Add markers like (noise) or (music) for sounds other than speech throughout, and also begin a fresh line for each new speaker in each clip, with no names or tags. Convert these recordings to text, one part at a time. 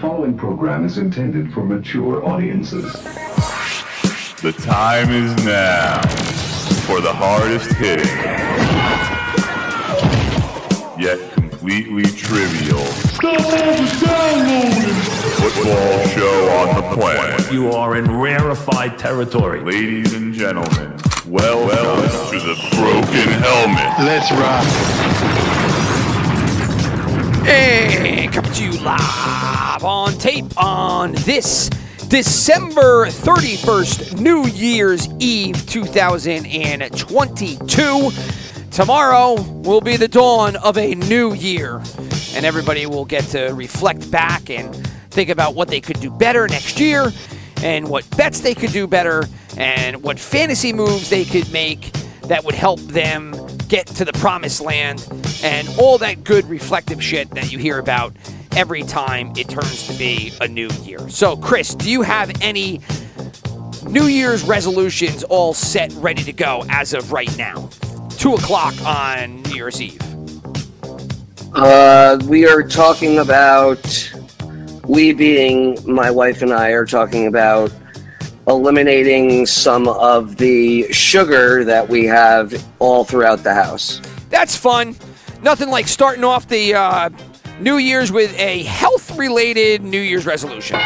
following program is intended for mature audiences.
The time is now for the hardest hitting, yet completely trivial football show on the planet.
You are in rarefied territory.
Ladies and gentlemen, well, welcome to the Broken Helmet.
Let's rock.
And coming to you live on tape on this December 31st, New Year's Eve 2022. Tomorrow will be the dawn of a new year, and everybody will get to reflect back and think about what they could do better next year, and what bets they could do better, and what fantasy moves they could make that would help them get to the promised land, and all that good reflective shit that you hear about every time it turns to be a new year. So, Chris, do you have any New Year's resolutions all set, ready to go as of right now? Two o'clock on New Year's Eve.
Uh, we are talking about, we being my wife and I are talking about eliminating some of the sugar that we have all throughout the house.
That's fun. Nothing like starting off the uh, New Year's with a health related New Year's resolution.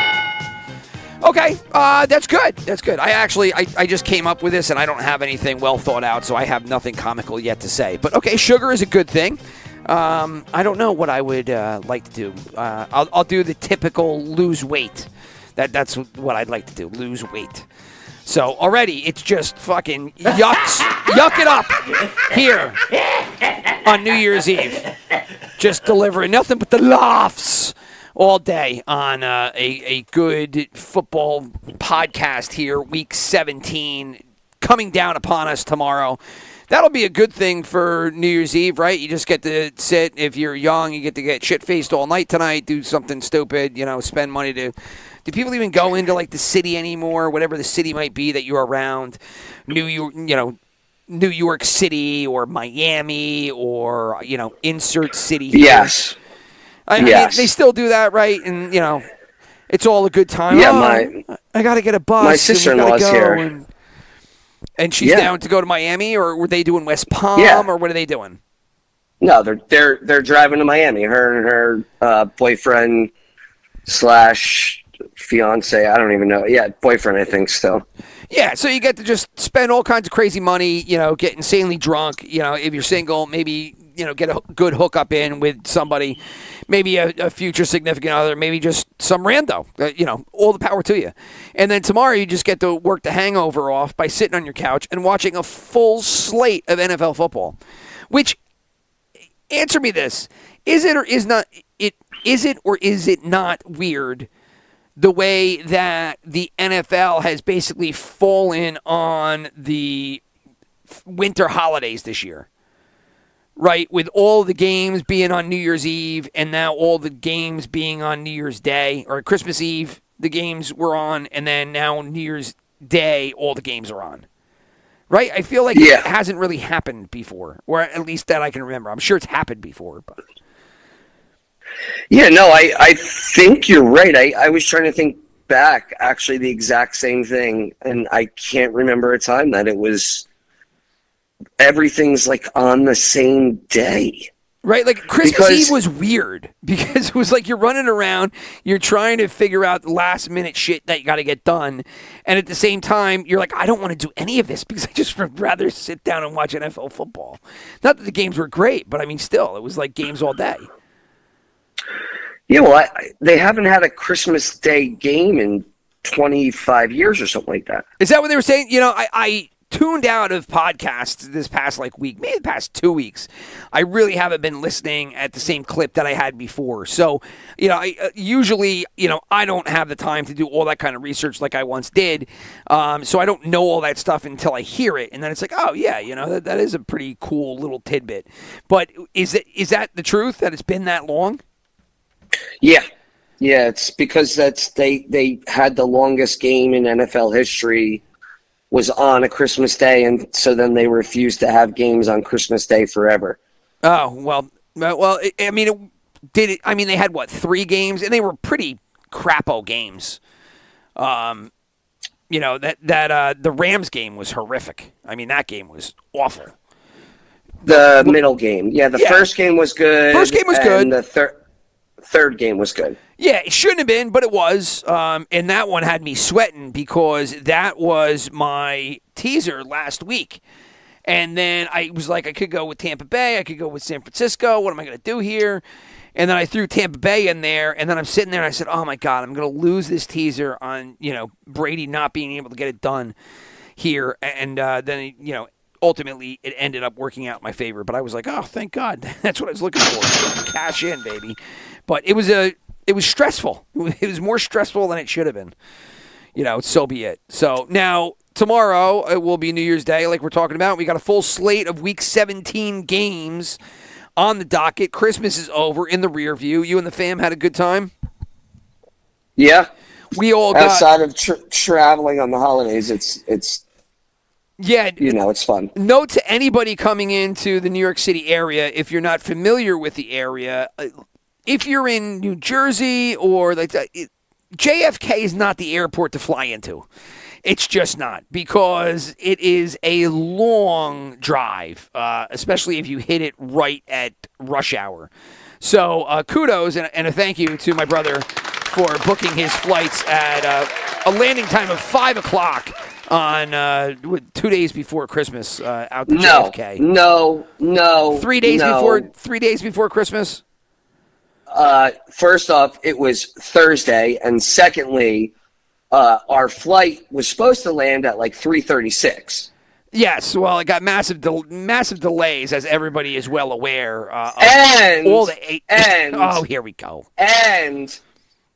Okay, uh, that's good. That's good. I actually, I, I just came up with this and I don't have anything well thought out, so I have nothing comical yet to say. But okay, sugar is a good thing. Um, I don't know what I would uh, like to do. Uh, I'll, I'll do the typical lose weight. That that's what I'd like to do. Lose weight. So already it's just fucking yucks, yuck it up here on New Year's Eve. Just delivering nothing but the laughs all day on uh, a a good football podcast here, week 17, coming down upon us tomorrow. That'll be a good thing for New Year's Eve, right? You just get to sit. If you're young, you get to get shit faced all night tonight, do something stupid, you know, spend money to do people even go into like the city anymore, whatever the city might be that you're around? New York, you know, New York City or Miami or you know, insert city. Here.
Yes.
I mean,
yes.
they still do that, right? And you know, it's all a good time.
Yeah,
Oh,
my-
I got to get a bus.
my sister-in-law's
go,
here.
And, and she's
Yeah.
down to go to Miami, or were they doing West Palm,
Yeah.
or what are they doing?
No, they're they're they're driving to Miami. Her and her uh, boyfriend slash fiance. I don't even know. Yeah, boyfriend. I think still.
Yeah, so you get to just spend all kinds of crazy money, you know, get insanely drunk. You know, if you're single, maybe, you know, get a good hookup in with somebody, maybe a, a future significant other, maybe just some rando. Uh, you know, all the power to you. And then tomorrow you just get to work the hangover off by sitting on your couch and watching a full slate of NFL football. Which, answer me this: is it or is not it? Is it or is it not weird? The way that the NFL has basically fallen on the winter holidays this year. Right? With all the games being on New Year's Eve and now all the games being on New Year's Day or Christmas Eve, the games were on, and then now New Year's Day, all the games are on. Right? I feel like
Yeah.
it hasn't really happened before, or at least that I can remember. I'm sure it's happened before, but
Yeah, no, I, I think you're right. I, I was trying to think back, actually, the exact same thing, and I can't remember a time that it was everything's like on the same day.
Right, like Christmas
Because-
Eve was weird (laughs) because it was like you're running around, you're trying to figure out the last minute shit that you got to get done, and at the same time, you're like, I don't want to do any of this because I just (laughs) would rather sit down and watch NFL football. Not that the games were great, but I mean, still, it was like games all day.
Yeah, well, I, I- they haven't had a Christmas Day game in 25 years or something like that.
Is that what they were saying? You know, I, I tuned out of podcasts this past like week, maybe the past two weeks. I really haven't been listening at the same clip that I had before. So, you know, I uh, usually, you know, I don't have the time to do all that kind of research like I once did. Um, so I don't know all that stuff until I hear it, and then it's like, oh yeah, you know, that, that is a pretty cool little tidbit. But is it is that the truth that it's been that long?
Yeah. Yeah, it's because that's they they had the longest game in NFL history was on a Christmas Day and so then they refused to have games on Christmas Day forever.
Oh well, uh, well. I mean, it, did it? I mean, they had what three games, and they were pretty crapo games. Um, you know that that uh, the Rams game was horrific. I mean, that game was awful.
The middle game, yeah. The
Yeah.
first game was good.
First game was
and
good.
The third third game was good.
Yeah, it shouldn't have been, but it was. Um, and that one had me sweating because that was my teaser last week. And then I was like, I could go with Tampa Bay. I could go with San Francisco. What am I going to do here? And then I threw Tampa Bay in there. And then I'm sitting there and I said, oh my God, I'm going to lose this teaser on, you know, Brady not being able to get it done here. And uh, then, you know, ultimately it ended up working out in my favor. But I was like, oh, thank God. (laughs) That's what I was looking for. Cash in, baby. But it was a it was stressful. (laughs) It was more stressful than it should have been. You know, so be it. So now tomorrow it will be New Year's Day, like we're talking about. We got a full slate of Week 17 games on the docket. Christmas is over in the rear view. You and the fam had a good time.
Yeah.
We all got
Outside of tr traveling on the holidays, it's it's
yeah.
you know it's fun.
Note to anybody coming into the New York City area, if you're not familiar with the area, uh, if you're in New Jersey or like that, it, JFK is not the airport to fly into. It's just not because it is a long drive, uh, especially if you hit it right at rush hour. So uh, kudos and, and a thank you to my brother for booking his flights at uh, a landing time of five o'clock on uh, two days before Christmas uh, out to
No,
JFK.
no, no.
Three days
no.
before three days before Christmas.
Uh, first off, it was Thursday, and secondly, uh, our flight was supposed to land at like three thirty-six.
Yes, well, it got massive, del- massive delays, as everybody is well aware. Uh,
And
all the eight.
and
oh, here we go.
and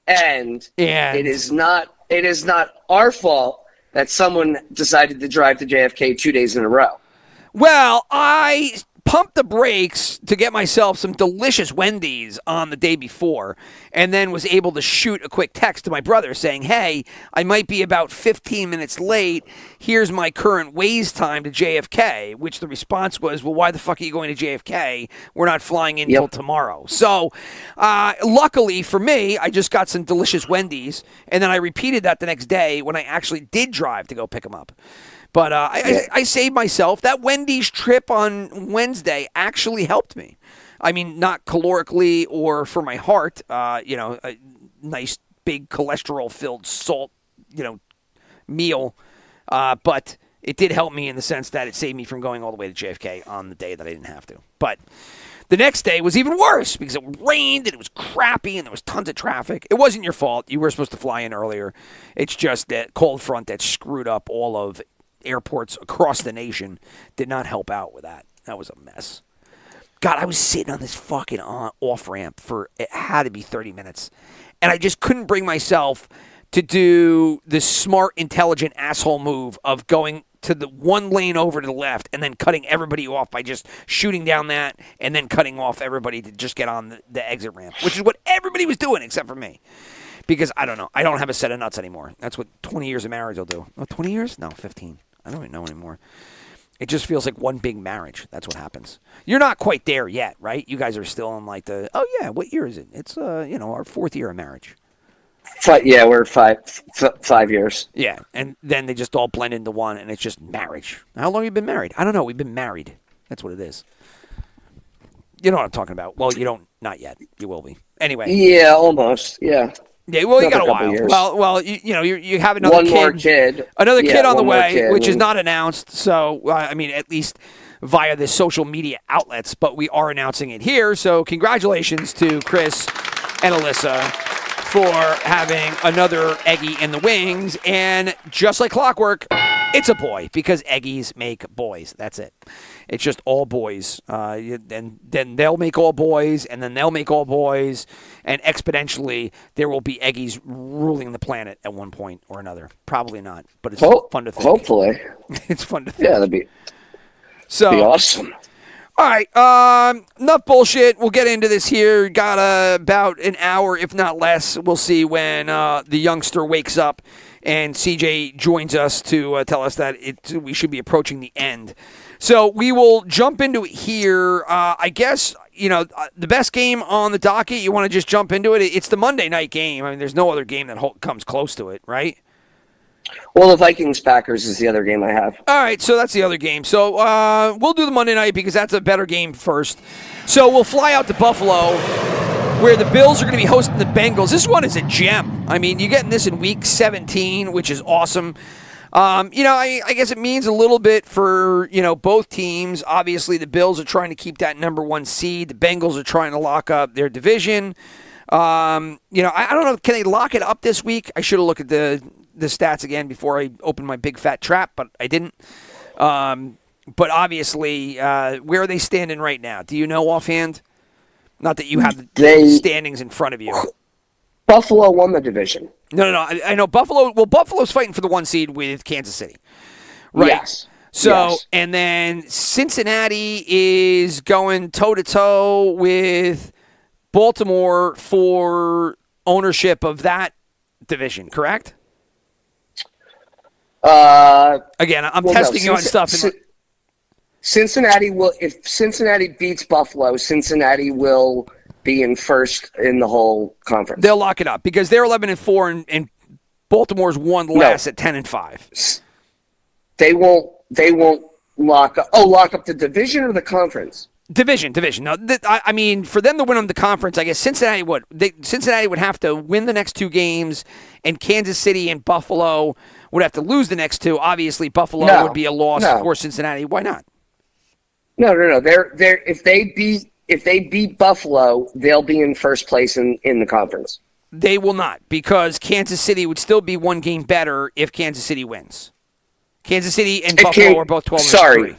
and
And
it is not it is not our fault that someone decided to drive to JFK two days in a row.
Well, I pumped the brakes to get myself some delicious Wendy's on the day before, and then was able to shoot a quick text to my brother saying, Hey, I might be about 15 minutes late. Here's my current Waze time to JFK, which the response was, Well, why the fuck are you going to JFK? We're not flying in
Yep.
till tomorrow. So, uh, luckily for me, I just got some delicious Wendy's, and then I repeated that the next day when I actually did drive to go pick them up. But uh, I, I, I saved myself. That Wendy's trip on Wednesday actually helped me. I mean, not calorically or for my heart. Uh, you know, a nice big cholesterol-filled salt, you know, meal. Uh, but it did help me in the sense that it saved me from going all the way to JFK on the day that I didn't have to. But the next day was even worse because it rained and it was crappy and there was tons of traffic. It wasn't your fault. You were supposed to fly in earlier. It's just that cold front that screwed up all of airports across the nation did not help out with that. That was a mess. God, I was sitting on this fucking uh, off ramp for it had to be 30 minutes. And I just couldn't bring myself to do the smart, intelligent asshole move of going to the one lane over to the left and then cutting everybody off by just shooting down that and then cutting off everybody to just get on the, the exit ramp, which is what everybody was doing except for me. Because I don't know. I don't have a set of nuts anymore. That's what 20 years of marriage will do. Oh, 20 years? No, 15. I don't even know anymore. It just feels like one big marriage. That's what happens. You're not quite there yet, right? You guys are still in like the oh yeah, what year is it? It's uh you know our fourth year of marriage.
Five, yeah, we're five f- five years.
Yeah, and then they just all blend into one, and it's just marriage. How long have you been married? I don't know. We've been married. That's what it is. You know what I'm talking about. Well, you don't. Not yet. You will be. Anyway.
Yeah, almost. Yeah,
Yeah. Well, you got a while.
years.
Well, well, you, you know, you you have another
one
kid.
more kid.
Another
Yeah,
kid on the way,
kid,
which is not announced. So, uh, I mean, at least via the social media outlets, but we are announcing it here. So, congratulations to Chris and Alyssa for having another Eggy in the wings. And just like clockwork, it's a boy because Eggies make boys. That's it. It's just all boys. Uh, and then they'll make all boys, and then they'll make all boys. And exponentially, there will be Eggies ruling the planet at one point or another. Probably not, but it's
Ho-
fun to think.
hopefully, (laughs)
It's fun to think.
yeah, that'd be
so,
be awesome.
All right, um, enough bullshit. We'll get into this here. Got uh, about an hour, if not less. We'll see when uh, the youngster wakes up and CJ joins us to uh, tell us that it we should be approaching the end. So we will jump into it here. Uh, I guess you know, uh, the best game on the docket. You want to just jump into it? It's the Monday night game. I mean, there's no other game that comes close to it, right?
Well, the Vikings Packers is the other game I have.
All right, so that's the other game. So uh, we'll do the Monday night because that's a better game first. So we'll fly out to Buffalo, where the Bills are going to be hosting the Bengals. This one is a gem. I mean, you're getting this in Week 17, which is awesome. Um, you know, I, I guess it means a little bit for you know both teams. Obviously, the Bills are trying to keep that number one seed. The Bengals are trying to lock up their division. Um, you know, I, I don't know. Can they lock it up this week? I should have looked at the the stats again before I opened my big fat trap, but I didn't. Um, but obviously, uh, where are they standing right now? Do you know offhand? Not that you have the
They-
standings in front of you.
Buffalo won the division.
No, no, no. I, I know Buffalo. Well, Buffalo's fighting for the one seed with Kansas City, right?
Yes.
So,
Yes.
and then Cincinnati is going toe to toe with Baltimore for ownership of that division, correct?
Uh,
Again, I'm
well, no,
testing you on stuff.
Cin- Cincinnati will. If Cincinnati beats Buffalo, Cincinnati will be in first in the whole conference.
they'll lock it up because they're 11 and four, and, and Baltimore's one last at 10 and five.
They won't. They won't lock up. Oh, lock up the division or the conference.
Division, division. No, th- I, I mean, for them to win on the conference, I guess Cincinnati would. They, Cincinnati would have to win the next two games, and Kansas City and Buffalo would have to lose the next two. Obviously, Buffalo
No,
would be a loss
no.
for Cincinnati. Why not?
No, no, no. They're they're if they beat if they beat Buffalo, they'll be in first place in in the conference.
They will not because Kansas City would still be one game better if Kansas City wins. Kansas City and
It
Buffalo
can't-
are both twelve.
sorry.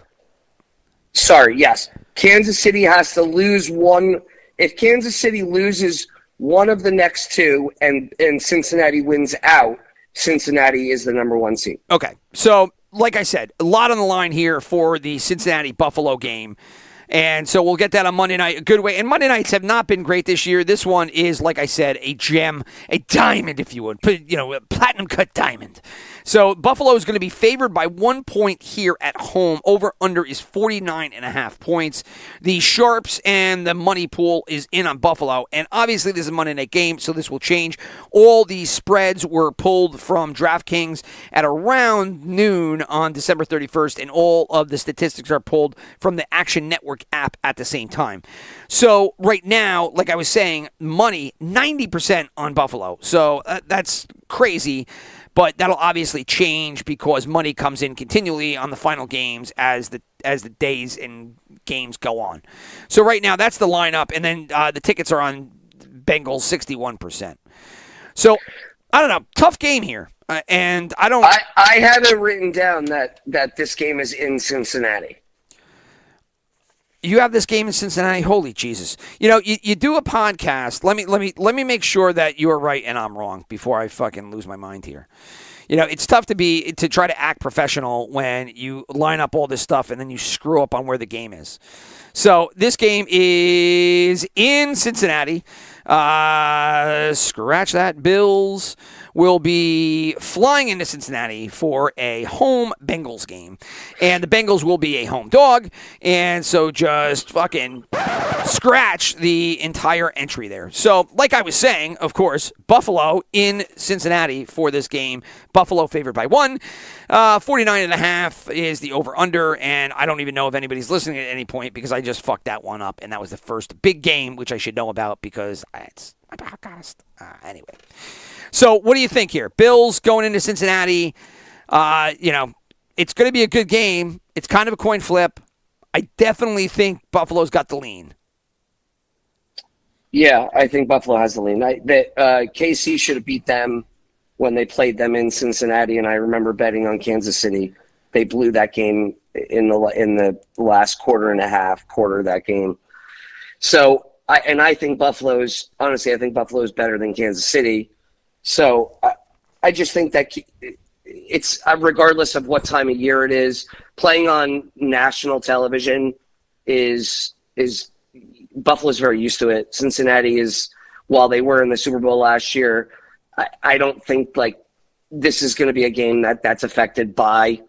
Sorry, yes. Kansas City has to lose one. If Kansas City loses one of the next two, and and Cincinnati wins out, Cincinnati is the number one seed.
Okay. So, like I said, a lot on the line here for the Cincinnati Buffalo game. And so we'll get that on Monday night a good way. And Monday nights have not been great this year. This one is, like I said, a gem, a diamond, if you would. You know, a platinum cut diamond. So Buffalo is going to be favored by one point here at home. Over under is 49 and a half points. The Sharps and the money pool is in on Buffalo. And obviously, this is a Monday night game, so this will change. All these spreads were pulled from DraftKings at around noon on December 31st, and all of the statistics are pulled from the Action Network app at the same time. So, right now, like I was saying, money 90% on Buffalo. So, uh, that's crazy. But that'll obviously change because money comes in continually on the final games as the as the days and games go on. So right now that's the lineup, and then uh, the tickets are on Bengals sixty one percent. So I don't know, tough game here, uh, and I don't.
I, I have it written down that that this game is in Cincinnati.
You have this game in Cincinnati. Holy Jesus! You know, you, you do a podcast. Let me let me let me make sure that you're right and I'm wrong before I fucking lose my mind here. You know, it's tough to be to try to act professional when you line up all this stuff and then you screw up on where the game is. So this game is in Cincinnati. Uh, scratch that. Bills will be flying into Cincinnati for a home Bengals game. And the Bengals will be a home dog. And so just fucking scratch the entire entry there. So, like I was saying, of course, Buffalo in Cincinnati for this game. Buffalo favored by one. Uh, 49 and a half is the over under. And I don't even know if anybody's listening at any point because I just fucked that one up. And that was the first big game, which I should know about because it's. Uh, anyway. So, what do you think here? Bills going into Cincinnati. Uh, you know, it's going to be a good game. It's kind of a coin flip. I definitely think Buffalo's got the lean.
Yeah, I think Buffalo has the lean. I, that uh, KC should have beat them when they played them in Cincinnati, and I remember betting on Kansas City. They blew that game in the in the last quarter and a half quarter of that game. So, I, and I think Buffalo's honestly, I think Buffalo's better than Kansas City. So, I, I just think that it's uh, regardless of what time of year it is, playing on national television is is Buffalo's very used to it. Cincinnati is, while they were in the Super Bowl last year, I, I don't think like this is going to be a game that that's affected by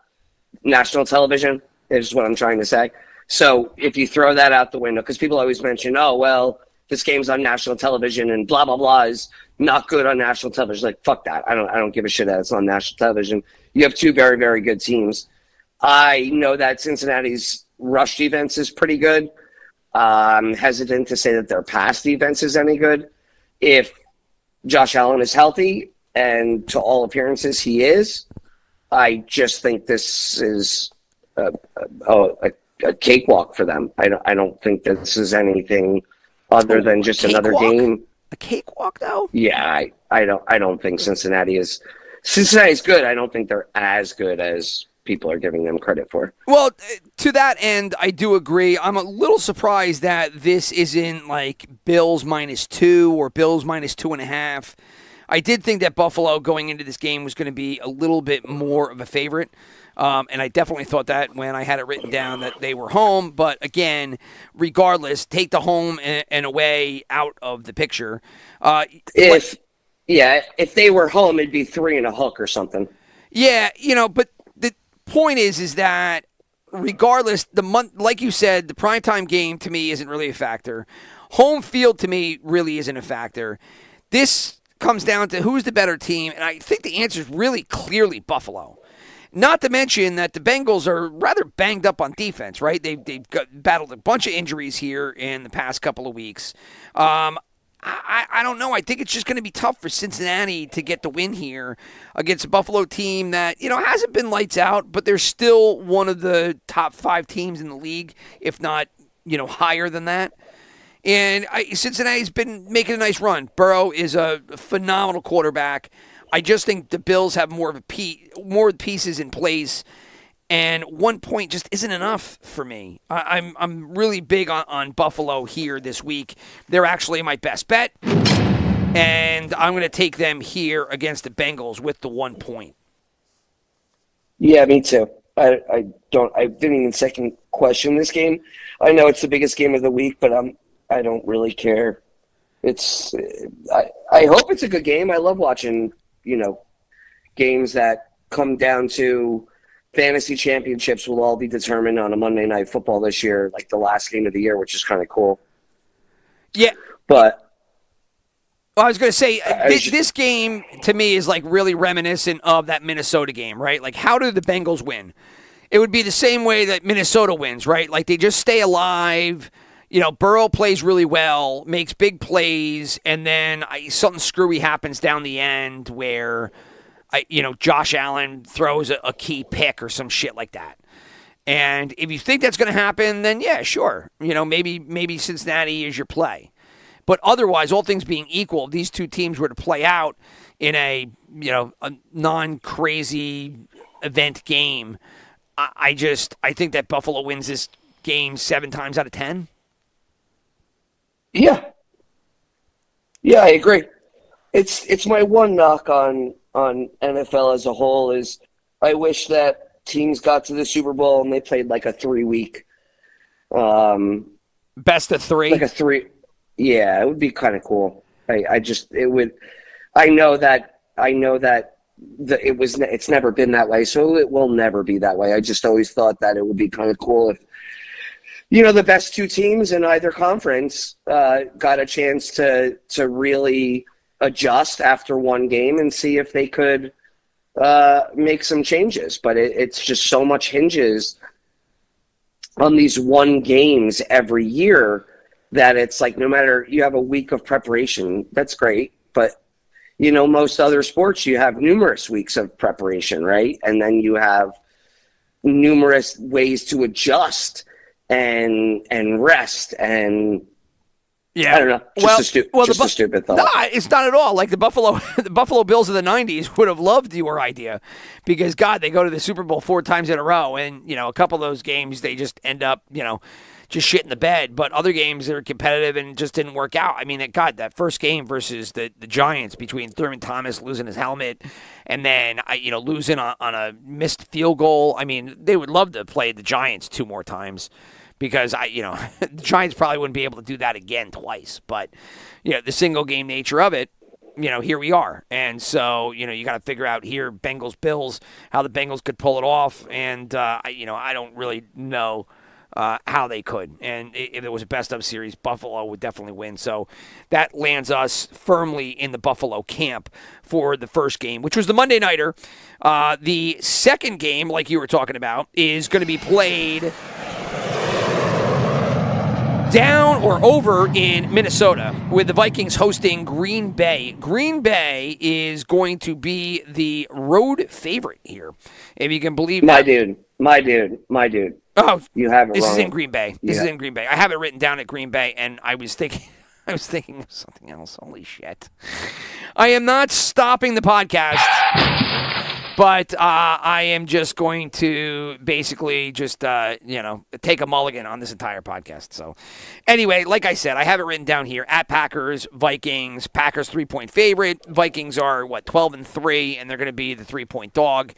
national television. Is what I'm trying to say. So if you throw that out the window, because people always mention, oh well, this game's on national television and blah blah blah is not good on national television. Like fuck that. I don't I don't give a shit that it's on national television. You have two very very good teams. I know that Cincinnati's rush defense is pretty good. I'm hesitant to say that their pass defense is any good. If Josh Allen is healthy, and to all appearances he is, I just think this is a, a, oh, a, a cakewalk for them. I don't, I don't think this is anything other than just another
Cakewalk?
game.
A cakewalk, though.
Yeah, I, I don't I don't think Cincinnati is Cincinnati's good. I don't think they're as good as people are giving them credit for.
Well, uh, to that end, I do agree. I'm a little surprised that this isn't like Bills minus two or Bills minus two and a half. I did think that Buffalo going into this game was going to be a little bit more of a favorite. Um, and I definitely thought that when I had it written down that they were home. But again, regardless, take the home and, and away out of the picture. Uh,
If yeah, if they were home, it'd be three and a hook or something.
Yeah, you know, but the point is, is that regardless, the month, like you said, the primetime game to me isn't really a factor. Home field to me really isn't a factor. This comes down to who's the better team, and I think the answer is really clearly Buffalo. Not to mention that the Bengals are rather banged up on defense, right? They've, they've got, battled a bunch of injuries here in the past couple of weeks. Um, I, I don't know. I think it's just going to be tough for Cincinnati to get the win here against a Buffalo team that, you know, hasn't been lights out, but they're still one of the top five teams in the league, if not, you know, higher than that. And I, Cincinnati's been making a nice run. Burrow is a phenomenal quarterback. I just think the Bills have more of a pe- more pieces in place, and one point just isn't enough for me. I, I'm I'm really big on, on Buffalo here this week. They're actually my best bet, and I'm going to take them here against the Bengals with the one point.
Yeah, me too. I, I don't. I didn't even second question this game. I know it's the biggest game of the week, but I'm. I don't really care. It's. I. I hope it's a good game. I love watching. You know, games that come down to fantasy championships will all be determined on a Monday night football this year, like the last game of the year, which is kind of cool.
Yeah,
But
Well, I was going to say
I
thi-
was just-
this game to me is like really reminiscent of that Minnesota game, right? Like, how do the Bengals win? It would be the same way that Minnesota wins, right? Like they just stay alive. You know, Burrow plays really well, makes big plays, and then I, something screwy happens down the end where, I, you know, Josh Allen throws a, a key pick or some shit like that. And if you think that's going to happen, then yeah, sure. You know, maybe maybe Cincinnati is your play. But otherwise, all things being equal, these two teams were to play out in a you know a non-crazy event game, I, I just I think that Buffalo wins this game seven times out of ten.
Yeah. Yeah, I agree. It's it's my one knock on on NFL as a whole is I wish that teams got to the Super Bowl and they played like a three week um
Best of three.
like a three yeah, it would be kind of cool. I, I just it would I know that I know that the, it was it's never been that way, so it will never be that way. I just always thought that it would be kind of cool if you know the best two teams in either conference uh, got a chance to to really adjust after one game and see if they could uh, make some changes. But it, it's just so much hinges on these one games every year that it's like no matter you have a week of preparation, that's great, but you know most other sports you have numerous weeks of preparation, right? And then you have numerous ways to adjust and and rest and
Yeah,
I don't know. Just a stu- just a stupid thought.
Nah, it's not at all. Like the Buffalo, (laughs) the Buffalo Bills of the '90s would have loved your idea, because God, they go to the Super Bowl four times in a row, and you know a couple of those games they just end up, you know, just shit in the bed. But other games that are competitive and just didn't work out. I mean, that God, that first game versus the the Giants between Thurman Thomas losing his helmet, and then I, you know, losing on, on a missed field goal. I mean, they would love to play the Giants two more times because I, you know, (laughs) the Giants probably wouldn't be able to do that again twice. But you know, the single game nature of it, you know, here we are, and so you know, you got to figure out here Bengals Bills how the Bengals could pull it off, and uh, I, you know, I don't really know uh, how they could. And if it was a best of series, Buffalo would definitely win. So that lands us firmly in the Buffalo camp for the first game, which was the Monday Nighter. Uh, the second game, like you were talking about, is going to be played down or over in Minnesota with the Vikings hosting Green Bay. Green Bay is going to be the road favorite here, if you can believe
My
that.
dude, my dude, my dude.
Oh,
You have it
this
wrong.
is in Green Bay. This is in Green Bay. I have it written down at Green Bay, and I was thinking, (laughs) I was thinking of something else. Holy shit! I am not stopping the podcast, but uh, I am just going to basically just uh, you know take a mulligan on this entire podcast. So, anyway, like I said, I have it written down here at Packers Vikings. Packers three point favorite. Vikings are what twelve and three, and they're going to be the three point dog.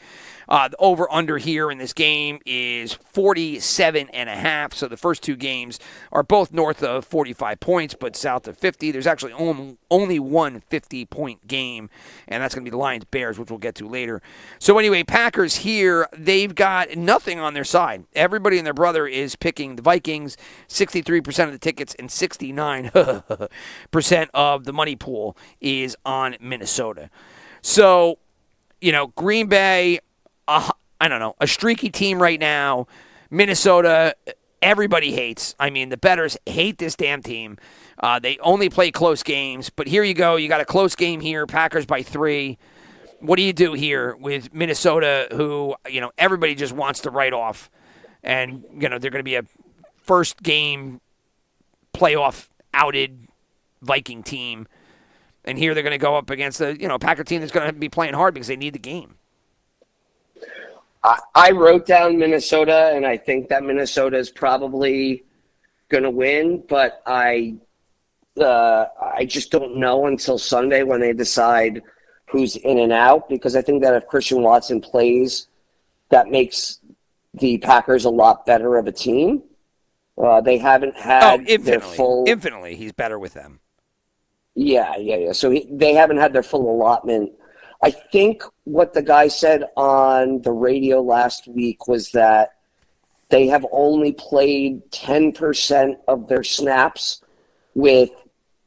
Uh, the over under here in this game is 47 and a half. So the first two games are both north of 45 points, but south of 50. There's actually only, only one 50 point game, and that's going to be the Lions Bears, which we'll get to later. So, anyway, Packers here, they've got nothing on their side. Everybody and their brother is picking the Vikings, 63% of the tickets, and 69% (laughs) of the money pool is on Minnesota. So, you know, Green Bay, uh, I don't know, a streaky team right now. Minnesota, everybody hates. I mean, the betters hate this damn team. Uh, they only play close games, but here you go. You got a close game here. Packers by three. What do you do here with Minnesota, who you know everybody just wants to write off, and you know they're going to be a first game playoff outed Viking team, and here they're going to go up against a you know Packer team that's going to be playing hard because they need the game.
I, I wrote down Minnesota, and I think that Minnesota is probably going to win, but I uh, I just don't know until Sunday when they decide who's in and out because I think that if Christian Watson plays, that makes the Packers a lot better of a team. Uh, they haven't
Oh,
had their
infinitely,
full
infinitely, he's better with them.
Yeah, yeah, yeah. So he, they haven't had their full allotment. I think what the guy said on the radio last week was that they have only played 10% of their snaps with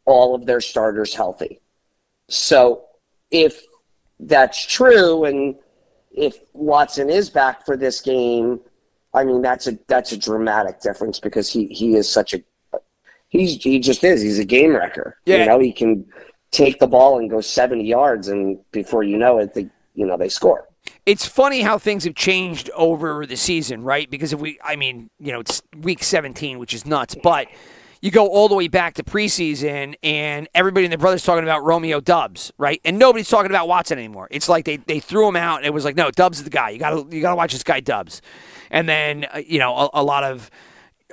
all of their starters healthy. So if that's true and if Watson is back for this game, I mean that's a that's a dramatic difference because he he is such a he's he just is. He's a game wrecker.
Yeah.
You know, he can take the ball and go 70 yards and before you know it, they you know, they score.
It's funny how things have changed over the season, right? Because if we, I mean, you know, it's week 17, which is nuts, but you go all the way back to preseason, and everybody and their brothers talking about Romeo Doubs, right? And nobody's talking about Watson anymore. It's like they, they threw him out, and it was like, no, Doubs is the guy. You gotta you gotta watch this guy Doubs. And then uh, you know a, a lot of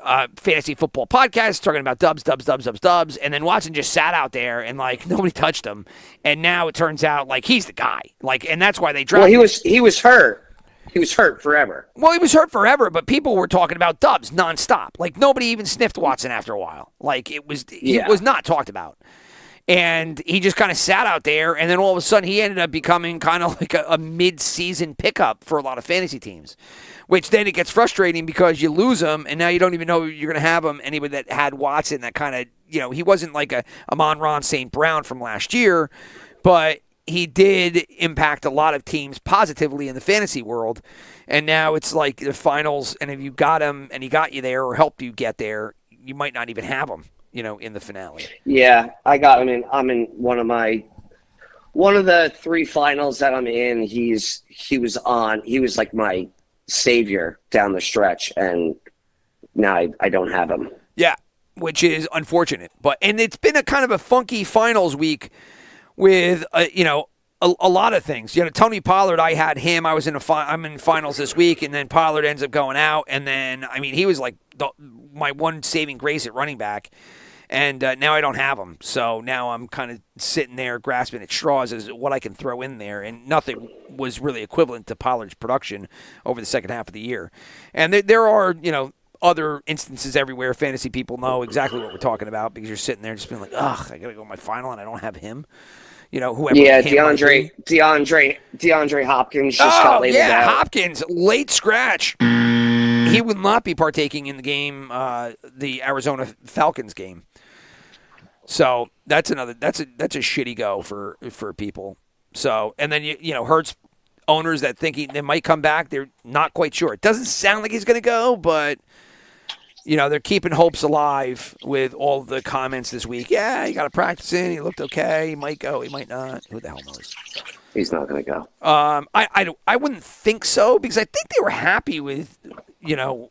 uh, fantasy football podcast talking about dubs, dubs, dubs, dubs, dubs, and then Watson just sat out there and like (laughs) nobody touched him, and now it turns out like he's the guy, like, and that's why they
dropped.
Well,
he was he was hurt. He was hurt forever.
Well, he was hurt forever, but people were talking about Doubs nonstop. Like nobody even sniffed Watson after a while. Like it was,
Yeah.
was not talked about. And he just kind of sat out there, and then all of a sudden he ended up becoming kind of (laughs) like a, a mid-season pickup for a lot of fantasy teams. Which then it gets frustrating because you lose him, and now you don't even know you're going to have him. Anybody that had Watson, that kind of you know he wasn't like a Amon St. Brown from last year, but he did impact a lot of teams positively in the fantasy world. And now it's like the finals, and if you got him and he got you there or helped you get there, you might not even have him, you know, in the finale.
Yeah, I got him in. I'm in one of my one of the three finals that I'm in. He's he was on. He was like my savior down the stretch, and now I, I don't have him.
Yeah, which is unfortunate. But and it's been a kind of a funky finals week with uh, you know a, a lot of things. You know, Tony Pollard, I had him. I was in a fi- I'm in finals this week, and then Pollard ends up going out, and then I mean he was like the, my one saving grace at running back. And uh, now I don't have him, so now I'm kind of sitting there grasping at straws as what I can throw in there, and nothing was really equivalent to Pollard's production over the second half of the year. And there, there are, you know, other instances everywhere. Fantasy people know exactly what we're talking about because you're sitting there just being like, ugh, I gotta go to my final and I don't have him. You know, whoever.
Yeah, DeAndre. DeAndre DeAndre Hopkins just
Oh
got labeled
yeah,
out.
Hopkins late scratch. He would not be partaking in the game, uh, the Arizona Falcons game. So that's another. That's a that's a shitty go for for people. So and then you you know Hurts owners that think he, they might come back. They're not quite sure. It doesn't sound like he's going to go, but you know they're keeping hopes alive with all the comments this week. Yeah, he got to practice in. He looked okay. He might go. He might not. Who the hell knows?
He's not going to go.
Um, I, I, I wouldn't think so because I think they were happy with, you know,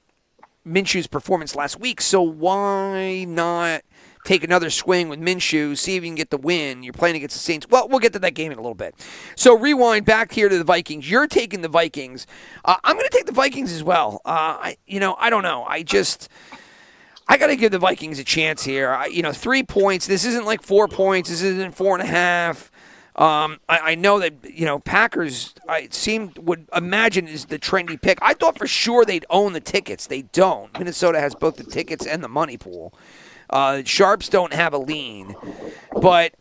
Minshew's performance last week. So why not take another swing with Minshew, see if you can get the win? You're playing against the Saints. Well, we'll get to that game in a little bit. So rewind back here to the Vikings. You're taking the Vikings. Uh, I'm going to take the Vikings as well. Uh, I, you know, I don't know. I just. I got to give the Vikings a chance here. I, you know, three points. This isn't like four points. This isn't four and a half. Um, I, I know that you know Packers. I seem would imagine is the trendy pick. I thought for sure they'd own the tickets. They don't. Minnesota has both the tickets and the money pool. Uh, Sharps don't have a lean, but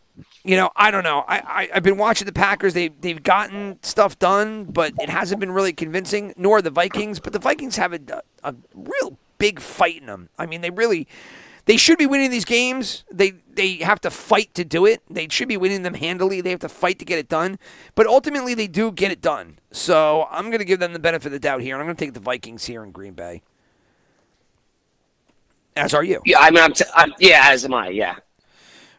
you know I don't know. I, I I've been watching the Packers. They they've gotten stuff done, but it hasn't been really convincing. Nor the Vikings. But the Vikings have a, a real big fight in them. I mean, they really they should be winning these games. They they have to fight to do it. They should be winning them handily. They have to fight to get it done. But ultimately, they do get it done. So I'm going to give them the benefit of the doubt here, and I'm going to take the Vikings here in Green Bay. As are you.
Yeah, I mean, I'm, t- I'm yeah, as am I. Yeah.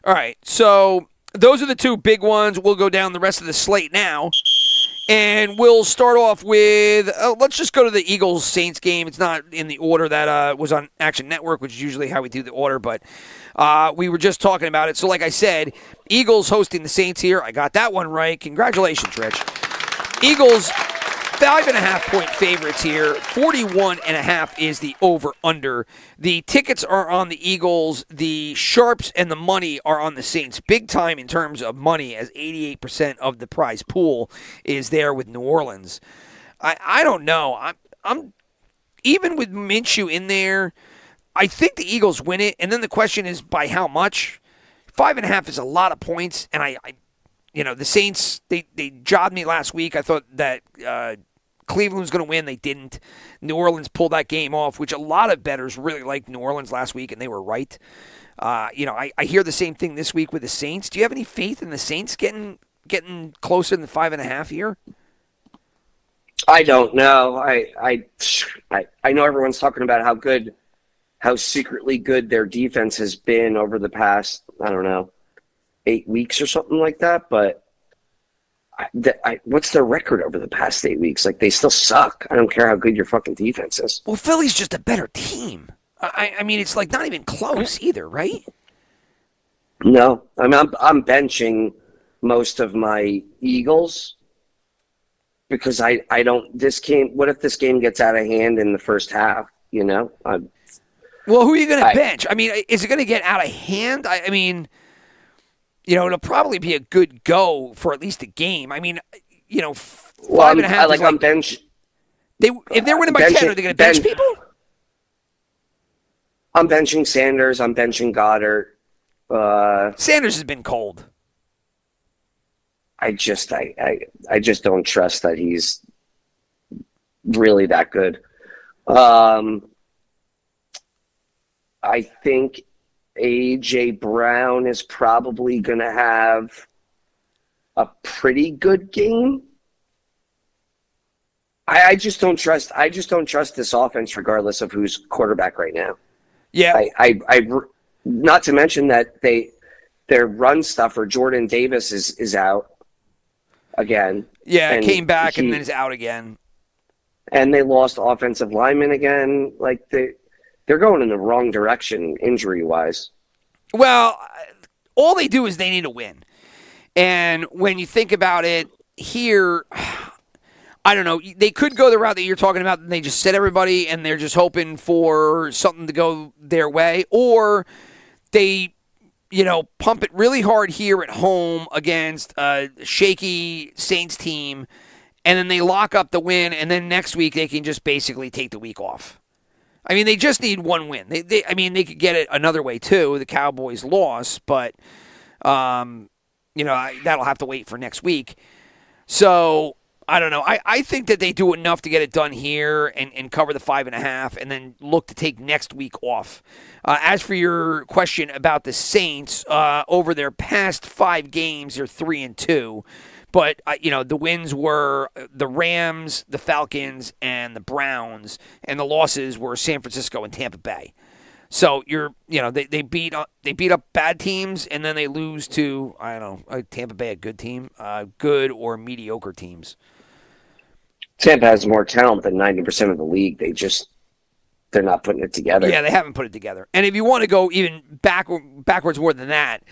All right. So those are the two big ones. We'll go down the rest of the slate now. And we'll start off with uh, let's just go to the Eagles Saints game. It's not in the order that uh, was on Action Network, which is usually how we do the order, but uh, we were just talking about it. So, like I said, Eagles hosting the Saints here. I got that one right. Congratulations, Rich. Eagles five and a half point favorites here. 41 and a half is the over under. The tickets are on the Eagles. The sharps and the money are on the Saints. Big time in terms of money, as 88% of the prize pool is there with New Orleans. I, I don't know. I'm, I'm even with Minshew in there. I think the Eagles win it, and then the question is by how much. Five and a half is a lot of points, and I, I you know, the Saints they they jobbed me last week. I thought that uh, Cleveland was going to win. They didn't. New Orleans pulled that game off, which a lot of bettors really liked New Orleans last week, and they were right. Uh, you know, I, I hear the same thing this week with the Saints. Do you have any faith in the Saints getting getting closer than five and a half here?
I don't know. I, I, I, I know everyone's talking about how good, how secretly good their defense has been over the past, I don't know, eight weeks or something like that. But I, the, I, what's their record over the past eight weeks? Like they still suck. I don't care how good your fucking defense is.
Well, Philly's just a better team. I, I mean, it's like not even close either, right?
No, I mean I'm I'm benching most of my Eagles because I I don't this game. What if this game gets out of hand in the first half? You know, I'm,
Well, who are you going to bench? I mean, is it going to get out of hand? I, I mean, you know, it'll probably be a good go for at least a game. I mean, you know, five
well, I'm,
and a half.
I like,
like
I'm bench.
they if they're winning by
benching-
ten, are they going to bench
bench-
people?
I'm benching Sanders. I'm benching Goedert. Uh,
Sanders has been cold.
I just I, I I just don't trust that he's really that good. Um, I think AJ Brown is probably going to have a pretty good game. I, I just don't trust. I just don't trust this offense, regardless of who's quarterback right now.
Yeah,
I, I, I, not to mention that they, their run stuffer Jordan Davis is is out again,
yeah, came back and then is out again.
and they lost offensive lineman again. Like they, they're going in the wrong direction injury wise.
Well, all they do is they need a win. And when you think about it here, (sighs) I don't know. They could go the route that you're talking about. And they just set everybody, and they're just hoping for something to go their way, or they, you know, pump it really hard here at home against a shaky Saints team, and then they lock up the win, and then next week they can just basically take the week off. I mean, they just need one win. They, they, I mean, they could get it another way too. The Cowboys lost, but, um, you know, I, that'll have to wait for next week. So I don't know. I, I think that they do enough to get it done here and, and cover the five and a half, and then look to take next week off. Uh, as for your question about the Saints, uh, over their past five games, they're three and two. But uh, you know the wins were the Rams, the Falcons, and the Browns, and the losses were San Francisco and Tampa Bay. So you're, you know, they, they beat up they beat up bad teams, and then they lose to I don't know Tampa Bay, a good team, uh, good or mediocre teams.
Tampa has more talent than ninety percent of the league. They just they're not putting it together.
Yeah, they haven't put it together. And if you want to go even back backwards more than that,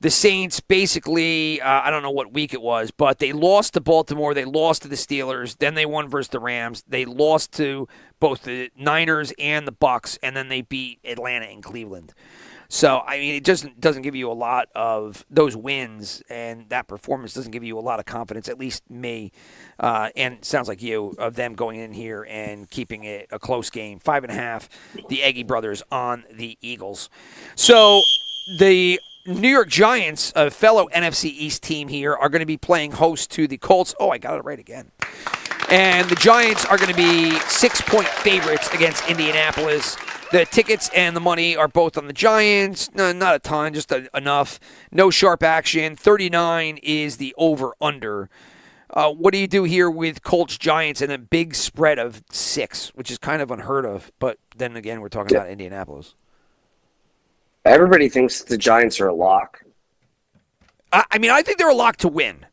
the Saints basically, uh, I don't know what week it was, but they lost to Baltimore. They lost to the Steelers. Then they won versus the Rams. They lost to both the Niners and the Bucks, and then they beat Atlanta and Cleveland. So I mean, it just doesn't give you a lot of those wins, and that performance doesn't give you a lot of confidence. At least me, uh, and sounds like you of them going in here and keeping it a close game, five and a half. The Aggie brothers on the Eagles. So the New York Giants, a fellow NFC East team here, are going to be playing host to the Colts. Oh, I got it right again. And the Giants are going to be six point favorites against Indianapolis. The tickets and the money are both on the Giants. No, not a ton, just a, enough. No sharp action. 39 is the over under. Uh, what do you do here with Colts Giants and a big spread of six, which is kind of unheard of? But then again, we're talking about Indianapolis.
Everybody thinks the Giants are a lock.
I, I mean, I think they're a lock to win.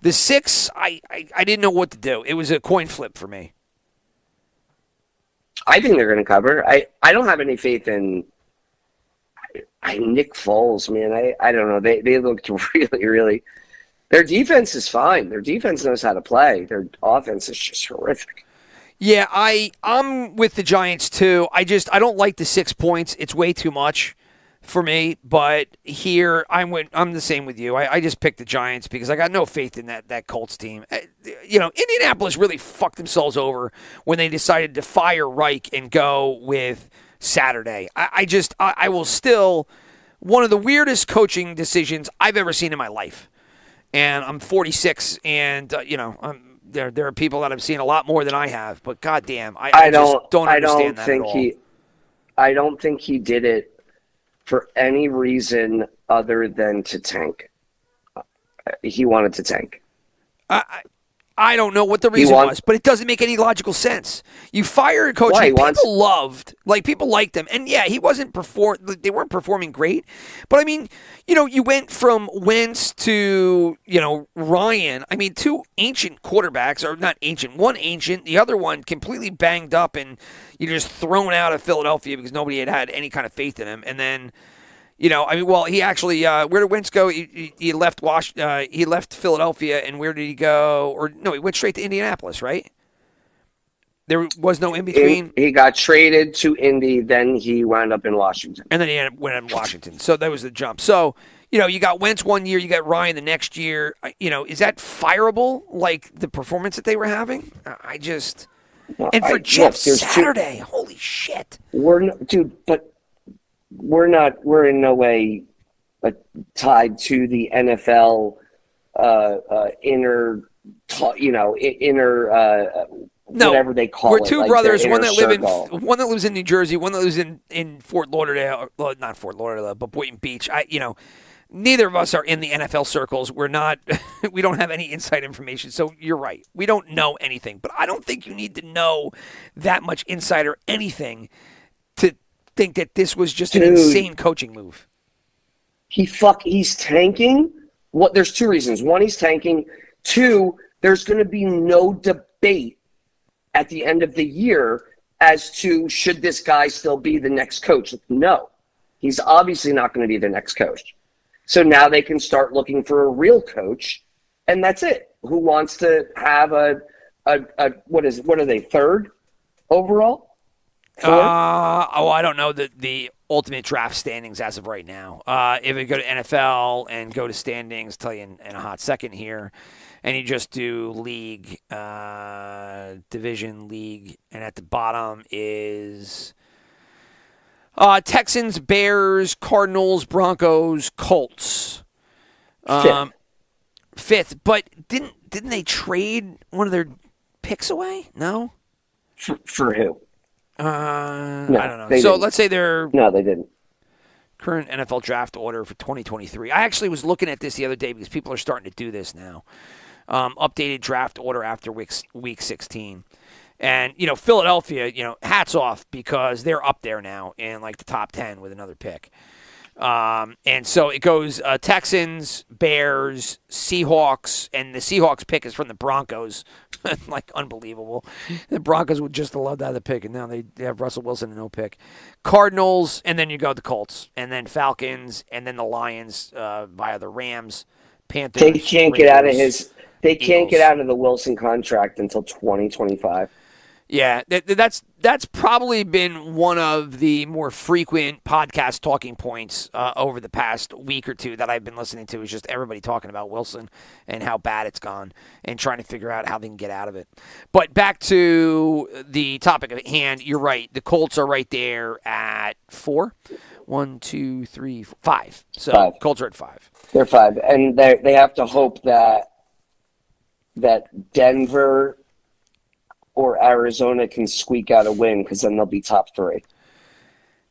The six, I, I, I didn't know what to do. It was a coin flip for me.
I think they're going to cover. I, I don't have any faith in I, I, Nick Foles, man. I, I don't know. They they looked (laughs) really, really. Their defense is fine. Their defense knows how to play. Their offense is just horrific.
Yeah, I I'm with the Giants too. I just I don't like the six points. It's way too much for me. But here I'm with, I'm the same with you. I, I just picked the Giants because I got no faith in that that Colts team. Uh, You know, Indianapolis really fucked themselves over when they decided to fire Reich and go with Saturday. I, I just I, I will still one of the weirdest coaching decisions I've ever seen in my life. And I'm 46, and uh, you know, I'm, there there are people that I've seen a lot more than I have. But goddamn, I, I,
I don't
just don't
I don't
that
think he. I don't think he did it for any reason other than to tank. He wanted to tank.
I, I don't know what the reason
wants-
was, but it doesn't make any logical sense. You fire a coach
Why?
people
wants-
loved, like people liked him, and yeah, he wasn't perform. They weren't performing great, but I mean, you know, you went from Wentz to you know Ryan. I mean, two ancient quarterbacks, or not ancient, one ancient, the other one completely banged up, and you're just thrown out of Philadelphia because nobody had had any kind of faith in him, and then. You know, I mean, well, he actually, uh, where did Wentz go? He, he- he left Wash, uh, he left Philadelphia, and where did he go? Or no, he went straight to Indianapolis, right? There was no in
He,
between,
he got traded to Indy, then he wound up in Washington.
and then he ended up went in Washington. So that was the jump. So you know, you got Wentz one year, you got Ryan the next year. You know, is that fireable? Like the performance that they were having? I- just
Well,
and for
I-
Jeff
look, there's two-
Saturday, holy shit!
we're no, dude, but we're not. We're in no way uh, tied to the NFL uh, uh, inner, you know, inner uh,
No,
whatever they call it.
we're two
like
brothers. One that live
circle.
in one that lives in New Jersey. One that lives in in Fort Lauderdale. Well, not Fort Lauderdale, but Boynton Beach. I, you know, neither of us are in the NFL circles. We're not. (laughs) we don't have any inside information. So you're right. We don't know anything. But I don't think you need to know that much insider anything think that this was just an insane coaching move.
he fuck he's tanking. What there's two reasons. One he's tanking. Two there's going to be no debate at the end of the year as to should this guy still be the next coach? No. He's obviously not going to be the next coach. So now they can start looking for a real coach and that's it. Who wants to have a a, a what is what are they third overall?
Uh, oh, I don't know the the ultimate draft standings as of right now. Uh, if we go to NFL and go to standings, tell you in, in a hot second here, and you just do league, uh, division, league, and at the bottom is uh, Texans, Bears, Cardinals, Broncos, Colts. Um, fifth, but didn't didn't they trade one of their picks away? No.
For, for who?
Uh,
No,
I don't know. So
didn't.
let's say they're
No, they didn't.
current NFL draft order for 2023. I actually was looking at this the other day because people are starting to do this now. Um, updated draft order after week week 16. And you know Philadelphia, you know, hats off because they're up there now in like the top 10 with another pick. Um, and so it goes uh, Texans, Bears, Seahawks, and the Seahawks pick is from the Broncos. (laughs) like unbelievable. The Broncos would just have loved to have the pick, and now they, they have Russell Wilson and no pick. Cardinals, and then you go the Colts, and then Falcons, and then the Lions uh, via the Rams, Panthers.
They can't get out of his. They can't get out of the Wilson contract until 2025.
Yeah, that, that's that's probably been one of the more frequent podcast talking points uh, over the past week or two that I've been listening to. Is just everybody talking about Wilson and how bad it's gone, and trying to figure out how they can get out of it. But back to the topic at hand, you're right. The Colts are right there at four. One, two, three, four, five. So
Five.
Colts are at five.
They're five, and they they have to hope that that Denver or Arizona can squeak out a win because then they'll be top three.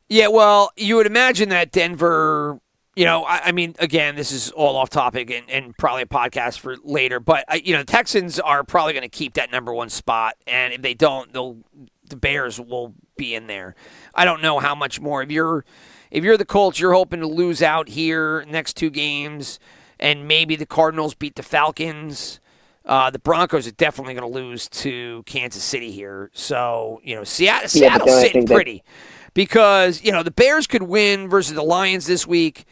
Yeah, well, you would imagine that Denver, you know, I, I mean, again, this is all off topic and, and probably a podcast for later, but, I, you know, the Texans are probably going to keep that number one spot. And if they don't, they'll, the Bears will be in there. I don't know how much more. If you're, if you're the Colts, you're hoping to lose out here next two games, and maybe the Cardinals beat the Falcons. Uh, the Broncos are definitely going to lose to Kansas City here. So, you know, Seattle, Seattle's
I
sitting
think that-
pretty because, you know, the Bears could win versus the Lions this week.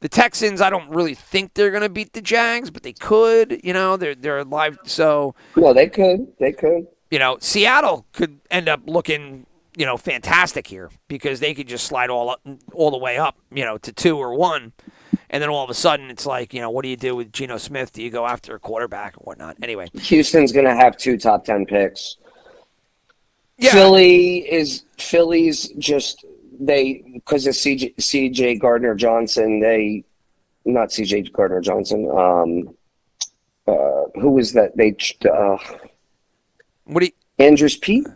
The Texans, I don't really think they're going to beat the Jags, but they could. You know, they're they're live. So,
No, they could. They could.
you know, Seattle could end up looking, you know, fantastic here because they could just slide all up, all the way up, you know, to two or one, and then all of a sudden it's like, you know, what do you do with Geno Smith? Do you go after a quarterback or whatnot? Anyway,
Houston's going to have two top ten picks.
yeah,
Philly is Philly's just they because of CJ, CJ Gardner Johnson. They not CJ Gardner Johnson. Um, uh, who was that? They uh,
what do you?
Andrews Pete.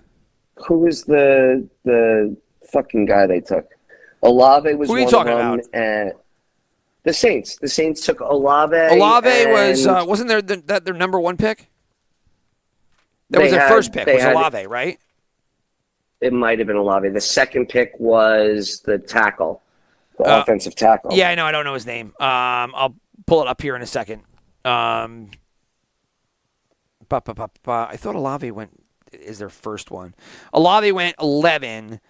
Who was the the fucking guy they took? Olave was
Who are you
one
talking
of them,
about?
and the Saints. The Saints took Olave.
Olave was uh, wasn't there the, that their number one pick? That was their
had-
first pick. Was
had-
Olave, right?
it might have been Olave. The second pick was the tackle, the
Uh,
offensive tackle.
Yeah, I know. I don't know his name. Um, I'll pull it up here in a second. Um, ba, ba, ba, ba. I thought Olave went is their first one. Olave went eleven,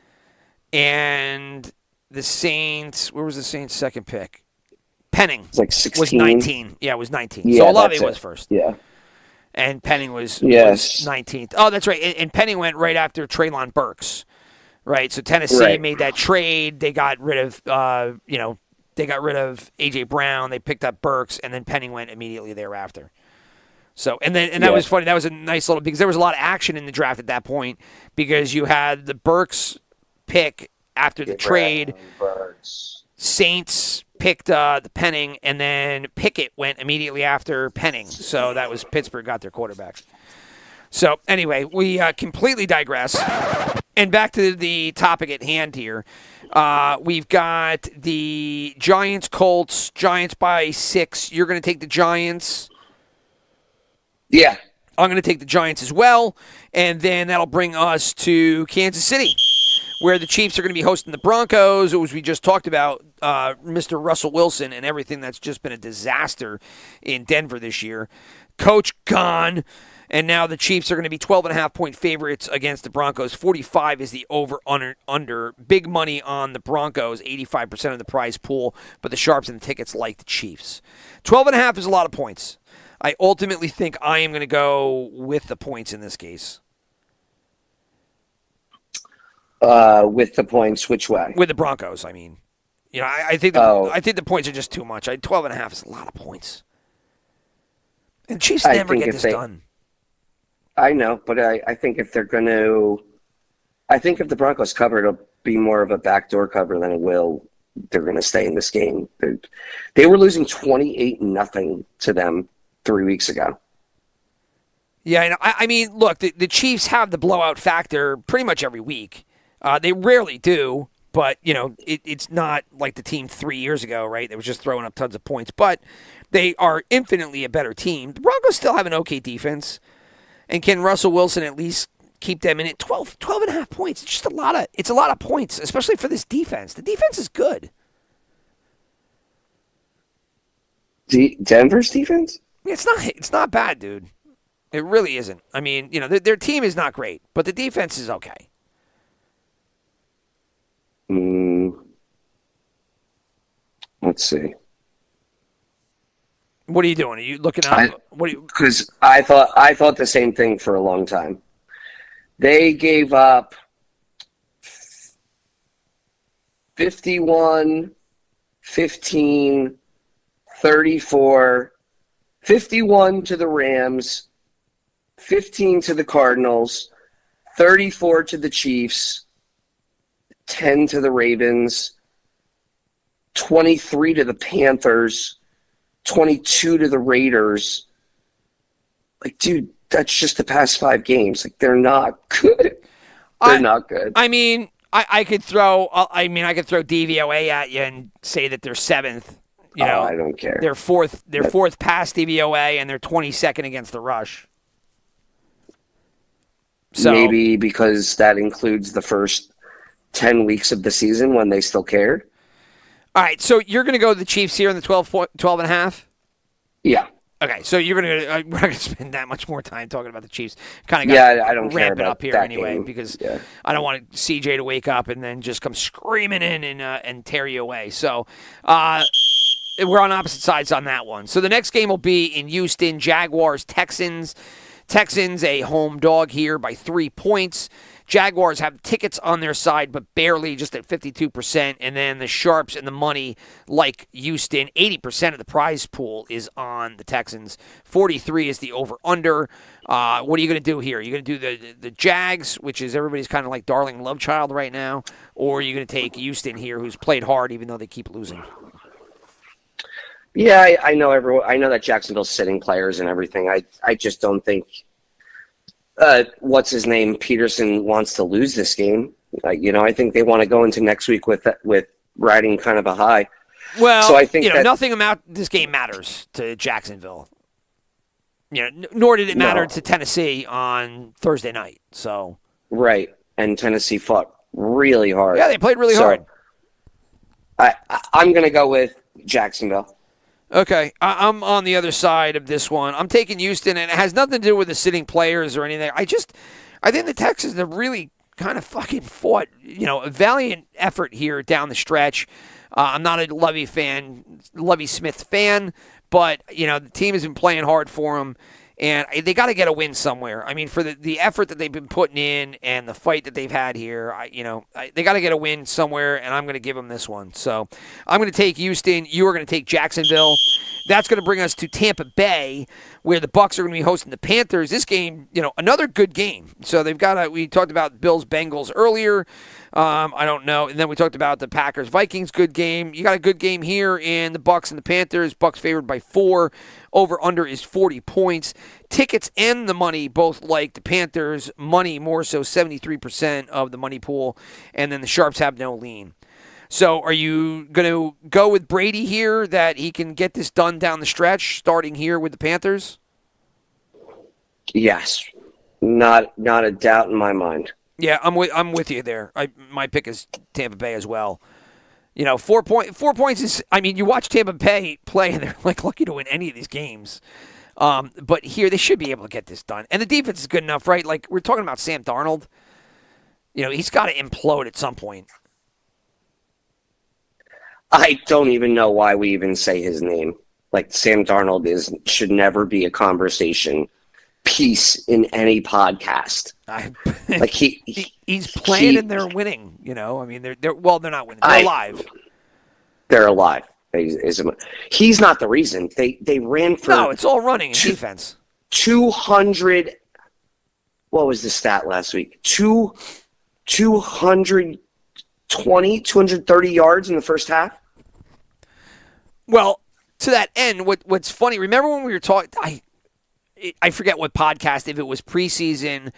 and the Saints. Where was the Saints' second pick? Penning
It's like
was nineteen. Yeah, it was nineteen.
Yeah,
so Olave was first,
Yeah.
and Penning was
Yes.
nineteenth. Oh, that's right. And, and Penning went right after Treylon Burks. Right. So Tennessee
Right.
made that trade. They got rid of, uh, you know, they got rid of AJ Brown. They picked up Burks, and then Penning went immediately thereafter. So and then and that
Yeah.
was funny. That was a nice little because there was a lot of action in the draft at that point because you had the Burks pick after the trade.
Birds.
Saints picked uh, the Penning, and then Pickett went immediately after Penning. So that was Pittsburgh got their quarterback. So anyway, we uh, completely digress. And back to the topic at hand here. Uh, we've got the Giants, Colts, Giants by six. You're going to take the Giants.
Yeah.
I'm going to take the Giants as well. And then that'll bring us to Kansas City, where the Chiefs are going to be hosting the Broncos, as we just talked about, uh, Mr. Russell Wilson and everything that's just been a disaster in Denver this year. Coach gone. And now the Chiefs are going to be 12 and a half point favorites against the Broncos. 45 is the over under. under. Big money on the Broncos, 85% of the prize pool, but the Sharps and the tickets like the Chiefs. 12 and a half is a lot of points. I ultimately think I am going to go with the points in this case.
Uh, with the points, which way?
With the Broncos, I mean. You know, I, I think the,
Oh.
I think the points are just too much. I, 12 and a half is a lot of points. And Chiefs
I
never get this
they-
done.
I know, but I, I think if they're going to, I think if the Broncos cover, it'll be more of a backdoor cover than it will. They're going to stay in this game. They're, they were losing twenty-eight nothing to them three weeks ago.
Yeah, I, know. I, I mean, look, the, the Chiefs have the blowout factor pretty much every week. Uh, they rarely do, but you know, it, it's not like the team three years ago, right? They was just throwing up tons of points, but they are infinitely a better team. The Broncos still have an okay defense, and can Russell Wilson at least keep them in it 12, 12 and a half points? It's just a lot of it's a lot of points, especially for this defense. The defense is good.
D- Denver's defense?
It's not it's not bad, dude. It really isn't. I mean, you know, their, their team is not great, but the defense is okay.
Mm, let's see.
What are you doing? Are you looking up?
I-
what are you?
Because I thought I thought the same thing for a long time. They gave up 51, 15, 34, 51 to the Rams, 15 to the Cardinals, 34 to the Chiefs, 10 to the Ravens, 23 to the Panthers, 22 to the Raiders. Like, dude, that's just the past five games. Like, they're not (laughs) good. They're
I-
not good.
I mean, I, I could throw. Uh, I mean, I could throw DVOA at you and say that they're seventh. You oh, know,
oh, I don't care.
they're fourth. They're fourth past DVOA, and they're twenty second against the rush. So
Maybe because that includes the first 10 weeks of the season when they still cared.
all right. So you're going to go to the Chiefs here in the 12, point- 12 and a half.
Yeah.
Okay, so you're gonna uh, (laughs) we're not gonna spend that much more time talking about the Chiefs. Kind of
Yeah, I don't care
ramp it up here anyway
game.
because
Yeah.
I don't want CJ to wake up and then just come screaming in and uh, and tear you away. So uh, we're on opposite sides on that one. So the next game will be in Houston, Jaguars Texans. Texans a home dog here by three points. Jaguars have tickets on their side, but barely, just at 52%. And then the Sharps and the money, like Houston, 80% of the prize pool is on the Texans. 43 is the over under. Uh, what are you going to do here? You're going to do the, the Jags, which is everybody's kind of like darling love child right now, or are you going to take Houston here, who's played hard even though they keep losing?
Yeah, I, I know everyone. I know that Jacksonville's sitting players and everything. I, I just don't think. Uh, what's his name? Pederson wants to lose this game. Uh, you know, I think they want to go into next week with with riding kind of a high.
Well,
So I think
you know
that-
nothing about this game matters to Jacksonville. You know, nor did it matter
No.
to Tennessee on Thursday night. So
Right, and Tennessee fought really hard.
yeah, they played really
So,
hard.
I, I I'm gonna go with Jacksonville.
Okay, I, I'm on the other side of this one. I'm taking Houston, and it has nothing to do with the sitting players or anything. I just, I think the Texans have really kind of fucking fought, you know, a valiant effort here down the stretch. Uh, I'm not a Lovie fan, Lovie Smith fan, but you know the team has been playing hard for him, and they got to get a win somewhere. I mean, for the, the effort that they've been putting in and the fight that they've had here, I, you know, I, they got to get a win somewhere, and I'm going to give them this one. So I'm going to take Houston. You are going to take Jacksonville. That's going to bring us to Tampa Bay, where the Bucks are going to be hosting the Panthers. This game, you know, another good game. So they've got a. We talked about Bills Bengals earlier. Um, I don't know, and then we talked about the Packers Vikings. Good game. You got a good game here in the Bucks and the Panthers. Bucks favored by four. Over under is 40 points. Tickets and the money both like the Panthers. Money more so 73% of the money pool, and then the Sharps have no lean. So, are you going to go with Brady here that he can get this done down the stretch, starting here with the Panthers?
Yes, not not a doubt in my mind.
Yeah, I'm with I'm with you there. I my pick is Tampa Bay as well. You know, four point four points is. I mean, you watch Tampa Bay play, and they're (laughs) like lucky to win any of these games. Um, but here they should be able to get this done, and the defense is good enough, right? Like we're talking about Sam Darnold. You know, he's got to implode at some point.
I don't even know why we even say his name. Like Sam Darnold is should never be a conversation piece in any podcast.
I, (laughs)
Like he,
he, he's playing
he-
and they're winning. You know, I mean, they're they're well, they're not winning. They're
I-
alive.
they're alive. He's, he's not the reason. They they ran for
No, it's all running
Two-
defense.
200 what was the stat last week? Two 220 230 yards in the first half.
Well, to that end, what what's funny? Remember when we were talking? I I forget what podcast. If it was preseason,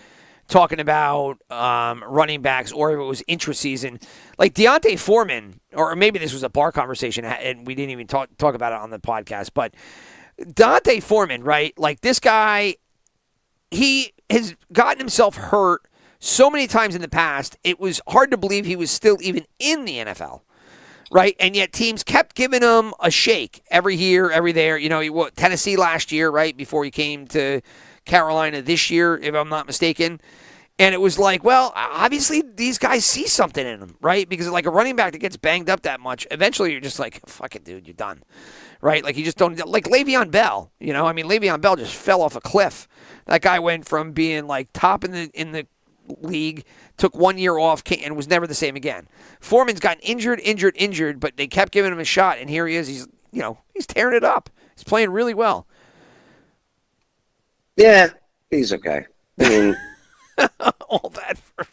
talking about um, running backs, or if it was intraseason, like D'Onta Foreman, or maybe this was a bar conversation, and we didn't even talk talk about it on the podcast. But D'Onta Foreman, right? Like this guy, he has gotten himself hurt so many times in the past. It was hard to believe he was still even in the NFL right? And yet teams kept giving him a shake every year, every there. You know, he, what, Tennessee last year, right before he came to Carolina this year, if I'm not mistaken. And it was like, well, obviously these guys see something in him, right? Because like a running back that gets banged up that much, eventually you're just like, fuck it, dude, you're done, right? Like you just don't like Le'Veon Bell. You know, I mean, Le'Veon Bell just fell off a cliff. That guy went from being like top in the in the league, took one year off, and was never the same again. Foreman's gotten injured, injured, injured, but they kept giving him a shot, and here he is. He's you know he's tearing it up. He's playing really well.
Yeah, he's okay. I mean, (laughs) (laughs)
all that for.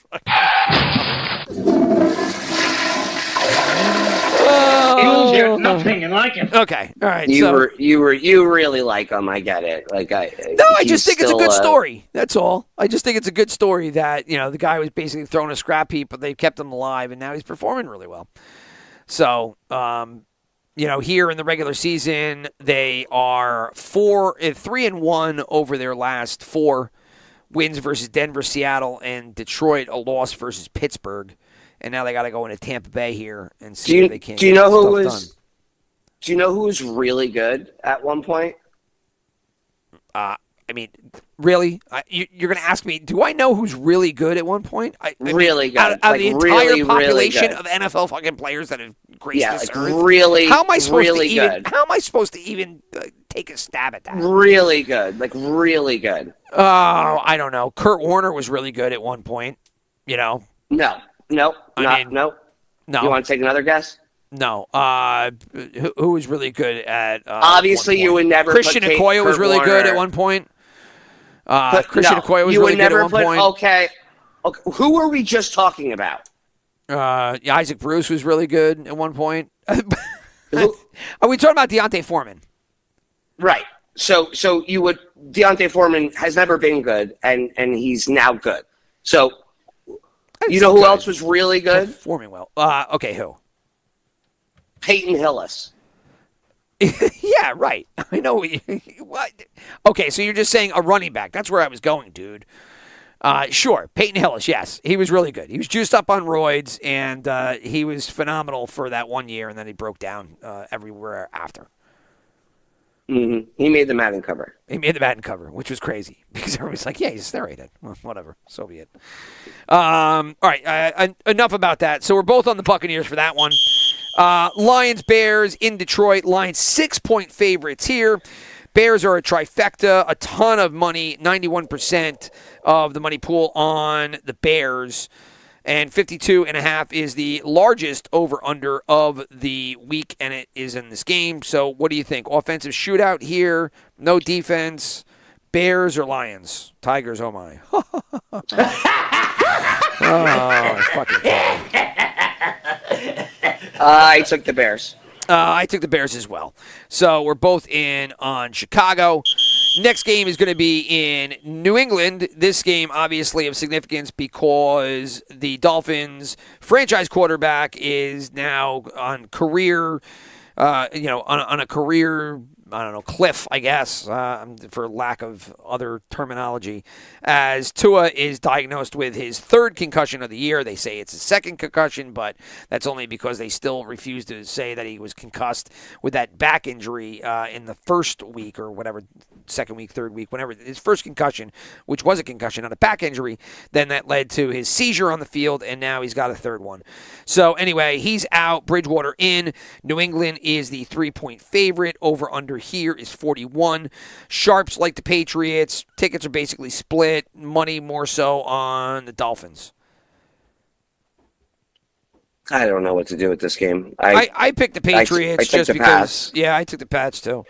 (laughs)
You'll nothing and like it.
Okay, all right.
you
so,
were you were you really like him. I get it. Like I.
No, I just think it's a good
uh,
story. That's all. I just think it's a good story that you know the guy was basically thrown a scrap heap, but they kept him alive, and now he's performing really well. So, um, you know, here in the regular season, they are four, uh, three and one over their last four wins versus Denver, Seattle, and Detroit. A loss versus Pittsburgh, and now they got to go into Tampa Bay here and see
you
if they can.
do you know who was?
done.
Do you know who was really good at one point?
Uh, I mean, really? I, you, you're going to ask me? Do I know who's really good at one point? I, I mean,
Really good.
Out, of- out of
Like,
the entire
really, really
population
good.
of NFL fucking players that have graced
Yeah,
this
like
earth.
really,
how am I supposed
really
to even?
good.
How am I supposed to even uh, take a stab at that?
Really good. Like really good.
Oh, I don't know. Kurt Warner was really good at one point. You know,
No, no,
I
not
mean,
no.
no,
You want to take another guess?
no. Uh, who, who was really good at? Uh,
Obviously, you would never.
Christian Okoye was really good at one point. Uh,
But
Christian
no,
Okoye was really good at one
put,
point.
Okay. okay. Who were we just talking about?
Uh, Isaac Bruce was really good at one point. (laughs) Are we talking about D'Onta Foreman?
Right. So so you would D'Onta Foreman has never been good and and he's now good. So you know who else was really good?
Performing well. Uh, okay, who?
Peyton Hillis. (laughs)
yeah, right. (laughs) I know. what? Okay, so you're just saying a running back. That's where I was going, dude. Uh, sure, Peyton Hillis. Yes, he was really good. He was juiced up on roids, and uh, he was phenomenal for that one year, and then he broke down uh, everywhere after.
Hmm He made the Madden cover.
He made the Madden cover, which was crazy (laughs) because everybody's like, "Yeah, he's steroided." Well, whatever, so be it. Um, all right, uh, enough about that. So we're both on the Buccaneers for that one. Uh, Lions, Bears in Detroit. Lions six point favorites here. Bears are a trifecta, a ton of money, 91% of the money pool on the Bears. And 52 and a half is the largest over under of the week, and it is in this game. So, what do you think? Offensive shootout here, no defense. Bears or Lions? Tigers, oh my. (laughs) oh, fucking (laughs)
I took the Bears.
Uh, I took the Bears as well. So we're both in on Chicago. Next game is going to be in New England. This game, obviously, of significance because the Dolphins' franchise quarterback is now on career, uh, you know, on, on a career. I don't know, cliff, I guess, uh, for lack of other terminology, as Tua is diagnosed with his third concussion of the year. They say it's his second concussion, but that's only because they still refuse to say that he was concussed with that back injury uh, in the first week or whatever, second week, third week, whenever his first concussion, which was a concussion, not a back injury, then that led to his seizure on the field, and now he's got a third one. So anyway, he's out. Bridgewater in. New England is the three point favorite. Over under here is 41. Sharps like the Patriots. Tickets are basically split. Money more so on the Dolphins.
I don't know what to do with this game. I,
I, I picked the Patriots
I took
just
the
because.
Pats.
Yeah, I took the Pats too.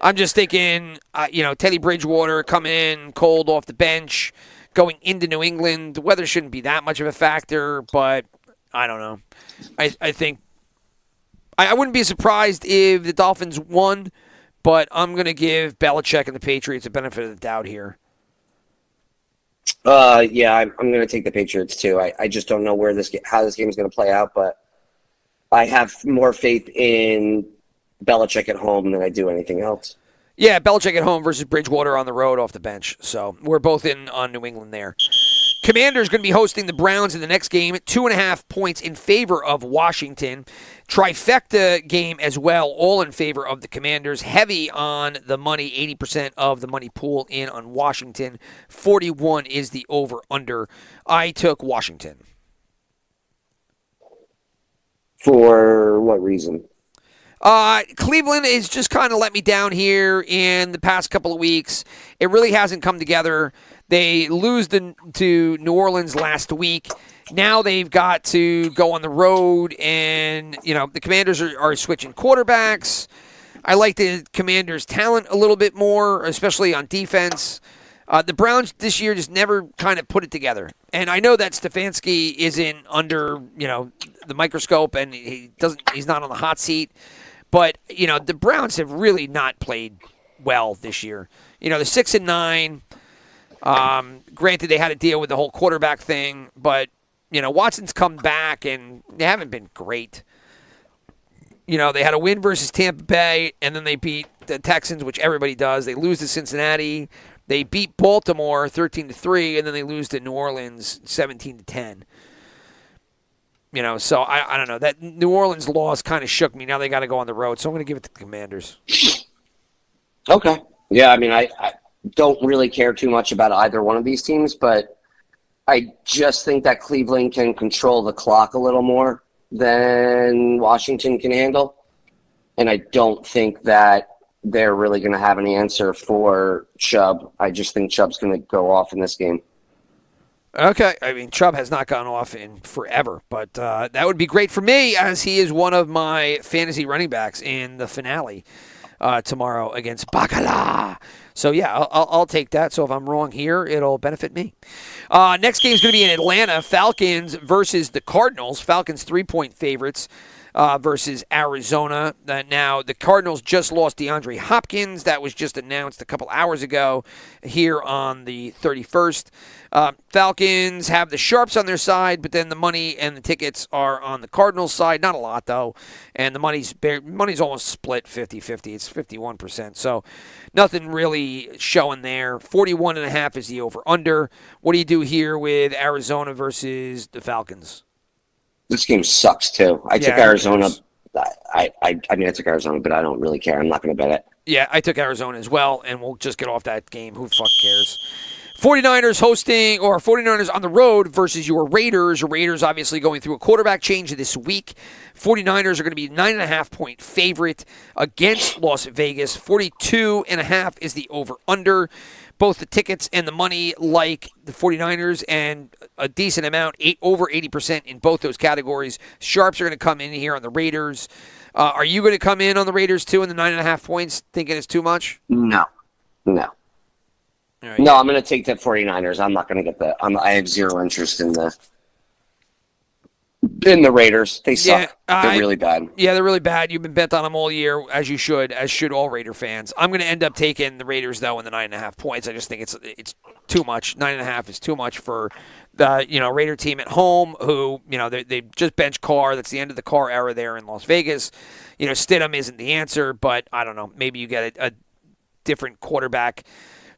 I'm just thinking, uh, you know, Teddy Bridgewater coming in cold off the bench, going into New England. The weather shouldn't be that much of a factor, but I don't know. I, I think I, I wouldn't be surprised if the Dolphins won, but I'm going to give Belichick and the Patriots a benefit of the doubt here.
Uh, yeah, I'm, I'm going to take the Patriots too. I, I just don't know where this how this game is going to play out, but I have more faith in Belichick at home than I do anything else.
Yeah, Belichick at home versus Bridgewater on the road off the bench. So we're both in on New England there. Commanders going to be hosting the Browns in the next game. Two and a half points in favor of Washington. Trifecta game as well, all in favor of the Commanders. Heavy on the money, 80% of the money pool in on Washington. 41 is the over under. I took Washington.
For what reason?
Uh, Cleveland has just kind of let me down here in the past couple of weeks. It really hasn't come together. They lose the, to New Orleans last week. Now they've got to go on the road, and you know the Commanders are, are switching quarterbacks. I like the Commanders' talent a little bit more, especially on defense. Uh, the Browns this year just never kind of put it together, and I know that Stefanski isn't under you know the microscope, and he doesn't. He's not on the hot seat, but you know the Browns have really not played well this year. You know the six and nine. Um, granted, they had to deal with the whole quarterback thing, but you know Watson's come back, and they haven't been great. You know they had a win versus Tampa Bay, and then they beat the Texans, which everybody does. They lose to Cincinnati. They beat Baltimore 13 to 3 and then they lose to New Orleans 17 to 10. You know, so I, I don't know. That New Orleans loss kind of shook me. Now they got to go on the road, so I'm going to give it to the Commanders.
Okay. Yeah, I mean, I, I don't really care too much about either one of these teams, but I just think that Cleveland can control the clock a little more than Washington can handle. And I don't think that they're really going to have an answer for Chubb. I just think Chubb's going to go off in this game.
Okay, I mean Chubb has not gone off in forever, but uh, that would be great for me as he is one of my fantasy running backs in the finale uh, tomorrow against Bacala. So yeah, I'll, I'll, take that. So if I'm wrong here, it'll benefit me. Uh, next game is going to be in Atlanta: Falcons versus the Cardinals. Falcons three point favorites uh, versus Arizona. Uh, now, the Cardinals just lost DeAndre Hopkins. That was just announced a couple hours ago here on the 31st. Uh, Falcons have the sharps on their side, but then the money and the tickets are on the Cardinals side. Not a lot, though. And the money's money's almost split 50 50. It's 51%. So nothing really showing there. 41.5 is the over under. What do you do here with Arizona versus the Falcons?
This game sucks too. I yeah, took Arizona. I, I I mean I took Arizona, but I don't really care. I'm not going to bet it.
Yeah, I took Arizona as well, and we'll just get off that game. Who fuck cares? 49ers hosting or 49ers on the road versus your Raiders. Raiders obviously going through a quarterback change this week. 49ers are going to be nine and a half point favorite against Las Vegas. 42 and a half is the over under both the tickets and the money like the 49ers and a decent amount, eight over 80% in both those categories. Sharps are going to come in here on the Raiders. Uh, are you going to come in on the Raiders too in the nine and a half points, thinking it's too much?
No, no. Right. No, I'm going to take the 49ers. I'm not going to get the. I'm, I have zero interest in the in the Raiders. They suck. Yeah, they're really bad.
Yeah, they're really bad. You've been bent on them all year, as you should, as should all Raider fans. I'm going to end up taking the Raiders though in the nine and a half points. I just think it's it's too much. Nine and a half is too much for the you know Raider team at home, who you know they they just bench Carr. That's the end of the Carr era there in Las Vegas. You know Stidham isn't the answer, but I don't know. Maybe you get a, a different quarterback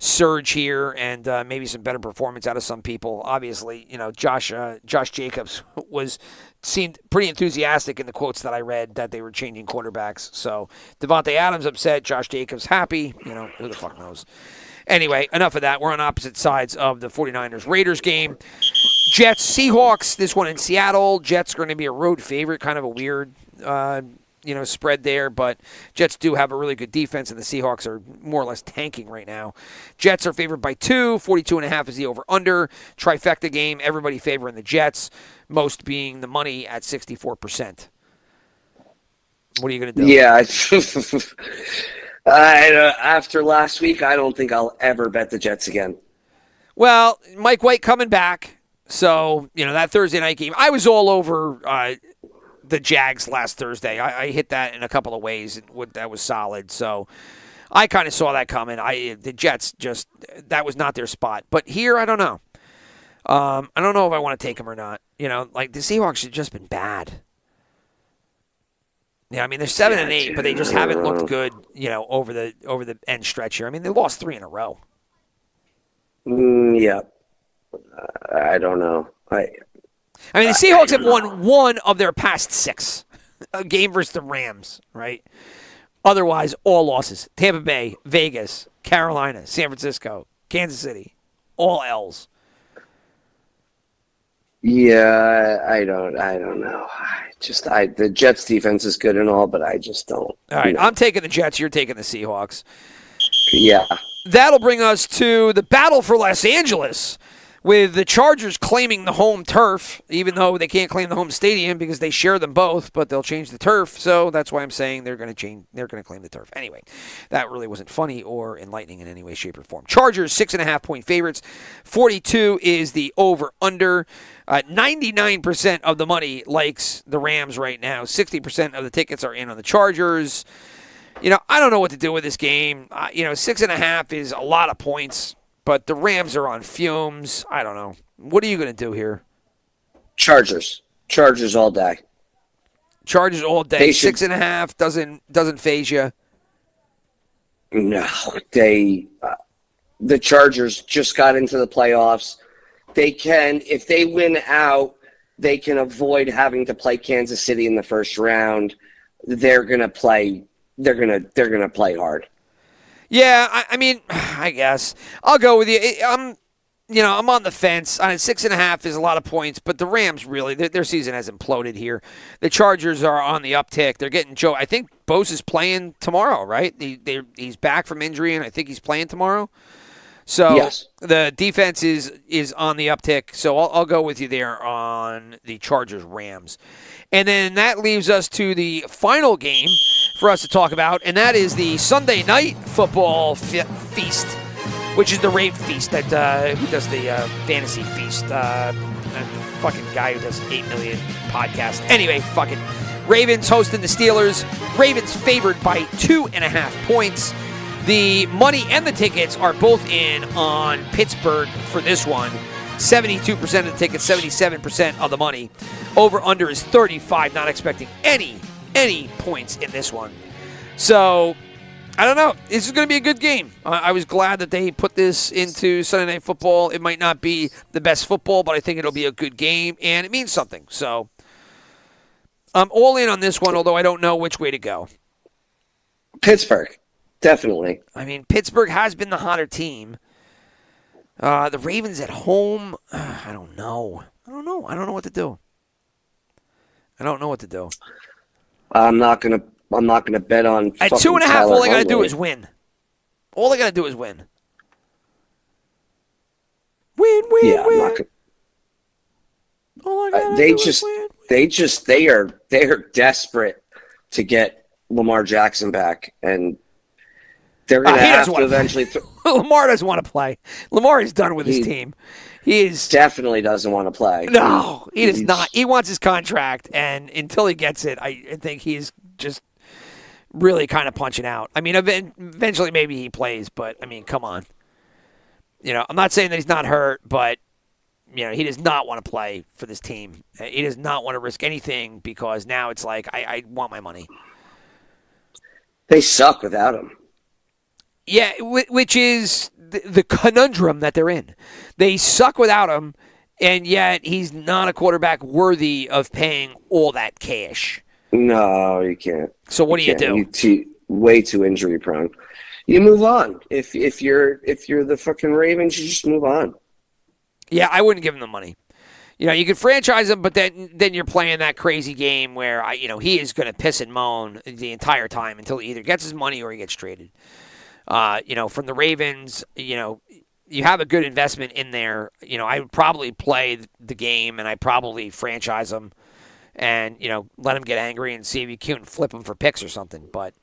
surge here and uh, maybe some better performance out of some people. Obviously, you know, Josh uh, Josh Jacobs (laughs) was seemed pretty enthusiastic in the quotes that I read that they were changing quarterbacks. So Davante Adams upset, Josh Jacobs happy. You know, who the fuck knows. Anyway, enough of that. We're on opposite sides of the 49ers Raiders game. Jets Seahawks, this one in Seattle. Jets are going to be a road favorite, kind of a weird uh, you know spread there, but Jets do have a really good defense, and the Seahawks are more or less tanking right now. Jets are favored by two. 42 and a half is the over under. Trifecta game. Everybody favoring the Jets, most being the money at 64 percent. What are you going to do?
Yeah. (laughs) I, uh, after last week, I don't think I'll ever bet the Jets again.
Well, Mike White coming back. So, you know, that Thursday night game, I was all over uh, the Jags last Thursday. I, I hit that in a couple of ways, and that was solid. So I kind of saw that coming. I the Jets just that was not their spot. But here, I don't know. Um, I don't know if I want to take them or not. You know, like the Seahawks have just been bad. Yeah, I mean they're seven and eight, but they just haven't looked good. You know, over the over the end stretch here. I mean they lost three in a row.
Mm, yeah. I don't know. I
I mean the uh, Seahawks have won one of their past six, a game versus the Rams, right? Otherwise, all losses: Tampa Bay, Vegas, Carolina, San Francisco, Kansas City, all L's.
yeah, I don't I don't know. I just I the Jets defense is good and all, but I just don't.
All right,
no.
I'm taking the Jets. You're taking the Seahawks.
yeah.
That'll bring us to the battle for Los Angeles, with the Chargers claiming the home turf, even though they can't claim the home stadium because they share them both, but they'll change the turf. So that's why I'm saying they're going to change. They're going to claim the turf anyway. That really wasn't funny or enlightening in any way, shape, or form. Chargers six and a half point favorites. Forty-two is the over/under. Uh, 99% of the money likes the Rams right now. 60% of the tickets are in on the Chargers you know, I don't know what to do with this game. Uh, you know, six and a half is a lot of points, but the Rams are on fumes. I don't know. What are you going to do here?
Chargers. Chargers all day.
Chargers all day.
They should-
Six and a half doesn't doesn't phase you.
No, they uh, the Chargers just got into the playoffs. They can if they win out, they can avoid having to play Kansas City in the first round. They're going to play they're going to they're going to play hard.
Yeah, I, I mean, (sighs) I guess I'll go with you. I'm, you know, I'm on the fence. I mean, six and a half is a lot of points, but the Rams really their, their season has imploded here. The Chargers are on the uptick. They're getting Joe. I think Bosa is playing tomorrow, right? He, they he's back from injury, and I think he's playing tomorrow. So
Yes.
the defense is is on the uptick. So I'll, I'll go with you there on the Chargers Rams, and then that leaves us to the final game for us to talk about, and that is the Sunday night football fe- feast, which is the Rave Feast that uh, who does the uh, fantasy feast. Uh, fucking guy who does eight million podcasts. Anyway, fucking Ravens hosting the Steelers. Ravens favored by two and a half points. The money and the tickets are both in on Pittsburgh for this one. 72% of the tickets, 77% of the money. Over under is 35, not expecting any any points in this one. So, I don't know. This is going to be a good game. I I was glad that they put this into Sunday Night Football. It might not be the best football, but I think it'll be a good game, and it means something. So, I'm all in on this one, although I don't know which way to go.
Pittsburgh. Definitely.
I mean, Pittsburgh has been the hotter team. Uh, the Ravens at home, uh, (sighs) I don't know. I don't know. I don't know what to do. I don't know what to do.
I'm not going to I'm not going to bet on
At two and a half,
Tyler
all I got to do is win. All I got to do is win. Win, win,
Yeah,
win.
gonna,
all I
uh,
gotta
they
do is win.
they just they are they are desperate to get Lamar Jackson back and they're
Uh,
to
he
have to eventually th- (laughs)
Lamar doesn't want to play. Lamar is done with his team. He is
definitely doesn't want to play.
No, he does not. He wants his contract, and until he gets it, I, I think he's just really kind of punching out. I mean, eventually maybe he plays, but I mean, come on. You know, I'm not saying that he's not hurt, but you know, he does not want to play for this team. He does not want to risk anything because now it's like I, I want my money.
They suck without him.
Yeah, which is the, the conundrum that they're in. They suck without him, and yet he's not a quarterback worthy of paying all that cash.
No, you can't.
So what do you do?
You're too, way too injury prone. You move on. If if you're if you're the fucking Ravens, you just move on.
Yeah, I wouldn't give him the money. You know, you could franchise him, but then then you're playing that crazy game where I, you know, he is going to piss and moan the entire time until he either gets his money or he gets traded. Uh, you know, from the Ravens, you know, you have a good investment in there. You know, I would probably play the game and I probably franchise him, and you know, let him get angry and see if you can flip him for picks or something. But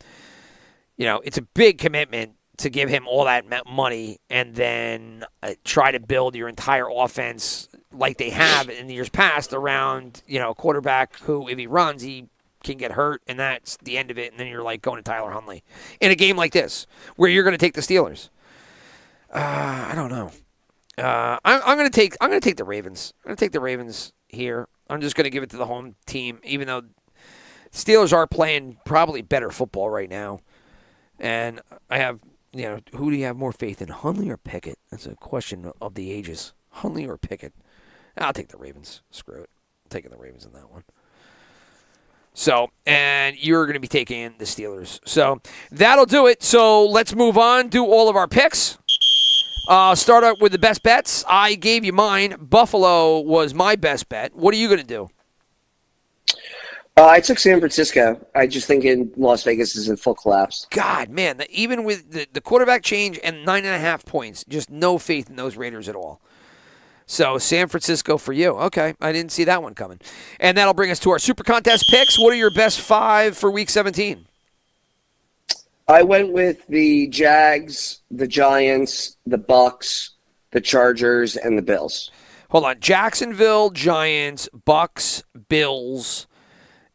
you know, it's a big commitment to give him all that money and then uh, try to build your entire offense like they have in the years past around you know a quarterback who if he runs he can get hurt and that's the end of it and then you're like going to Tyler Huntley in a game like this where you're going to take the Steelers. Uh, I don't know. Uh, I'm, I'm going to take I'm going to take the Ravens. I'm going to take the Ravens here. I'm just going to give it to the home team, even though Steelers are playing probably better football right now. And I have, you know, who do you have more faith in, Huntley or Pickett? That's a question of the ages. Huntley or Pickett? I'll take the Ravens. Screw it. I'm taking the Ravens in that one. So, and you're going to be taking the Steelers. So that'll do it. So let's move on. Do all of our picks. Uh, start out with the best bets. I gave you mine. Buffalo was my best bet. What are you going to do?
Uh, I took San Francisco. I just think in Las Vegas is in full collapse.
God, man, even with the, the quarterback change and nine and a half points, just no faith in those Raiders at all. So San Francisco for you. Okay, I didn't see that one coming. And that'll bring us to our Super Contest picks. What are your best five for Week 17?
I went with the Jags, the Giants, the Bucks, the Chargers, and the Bills.
Hold on, Jacksonville, Giants, Bucks, Bills,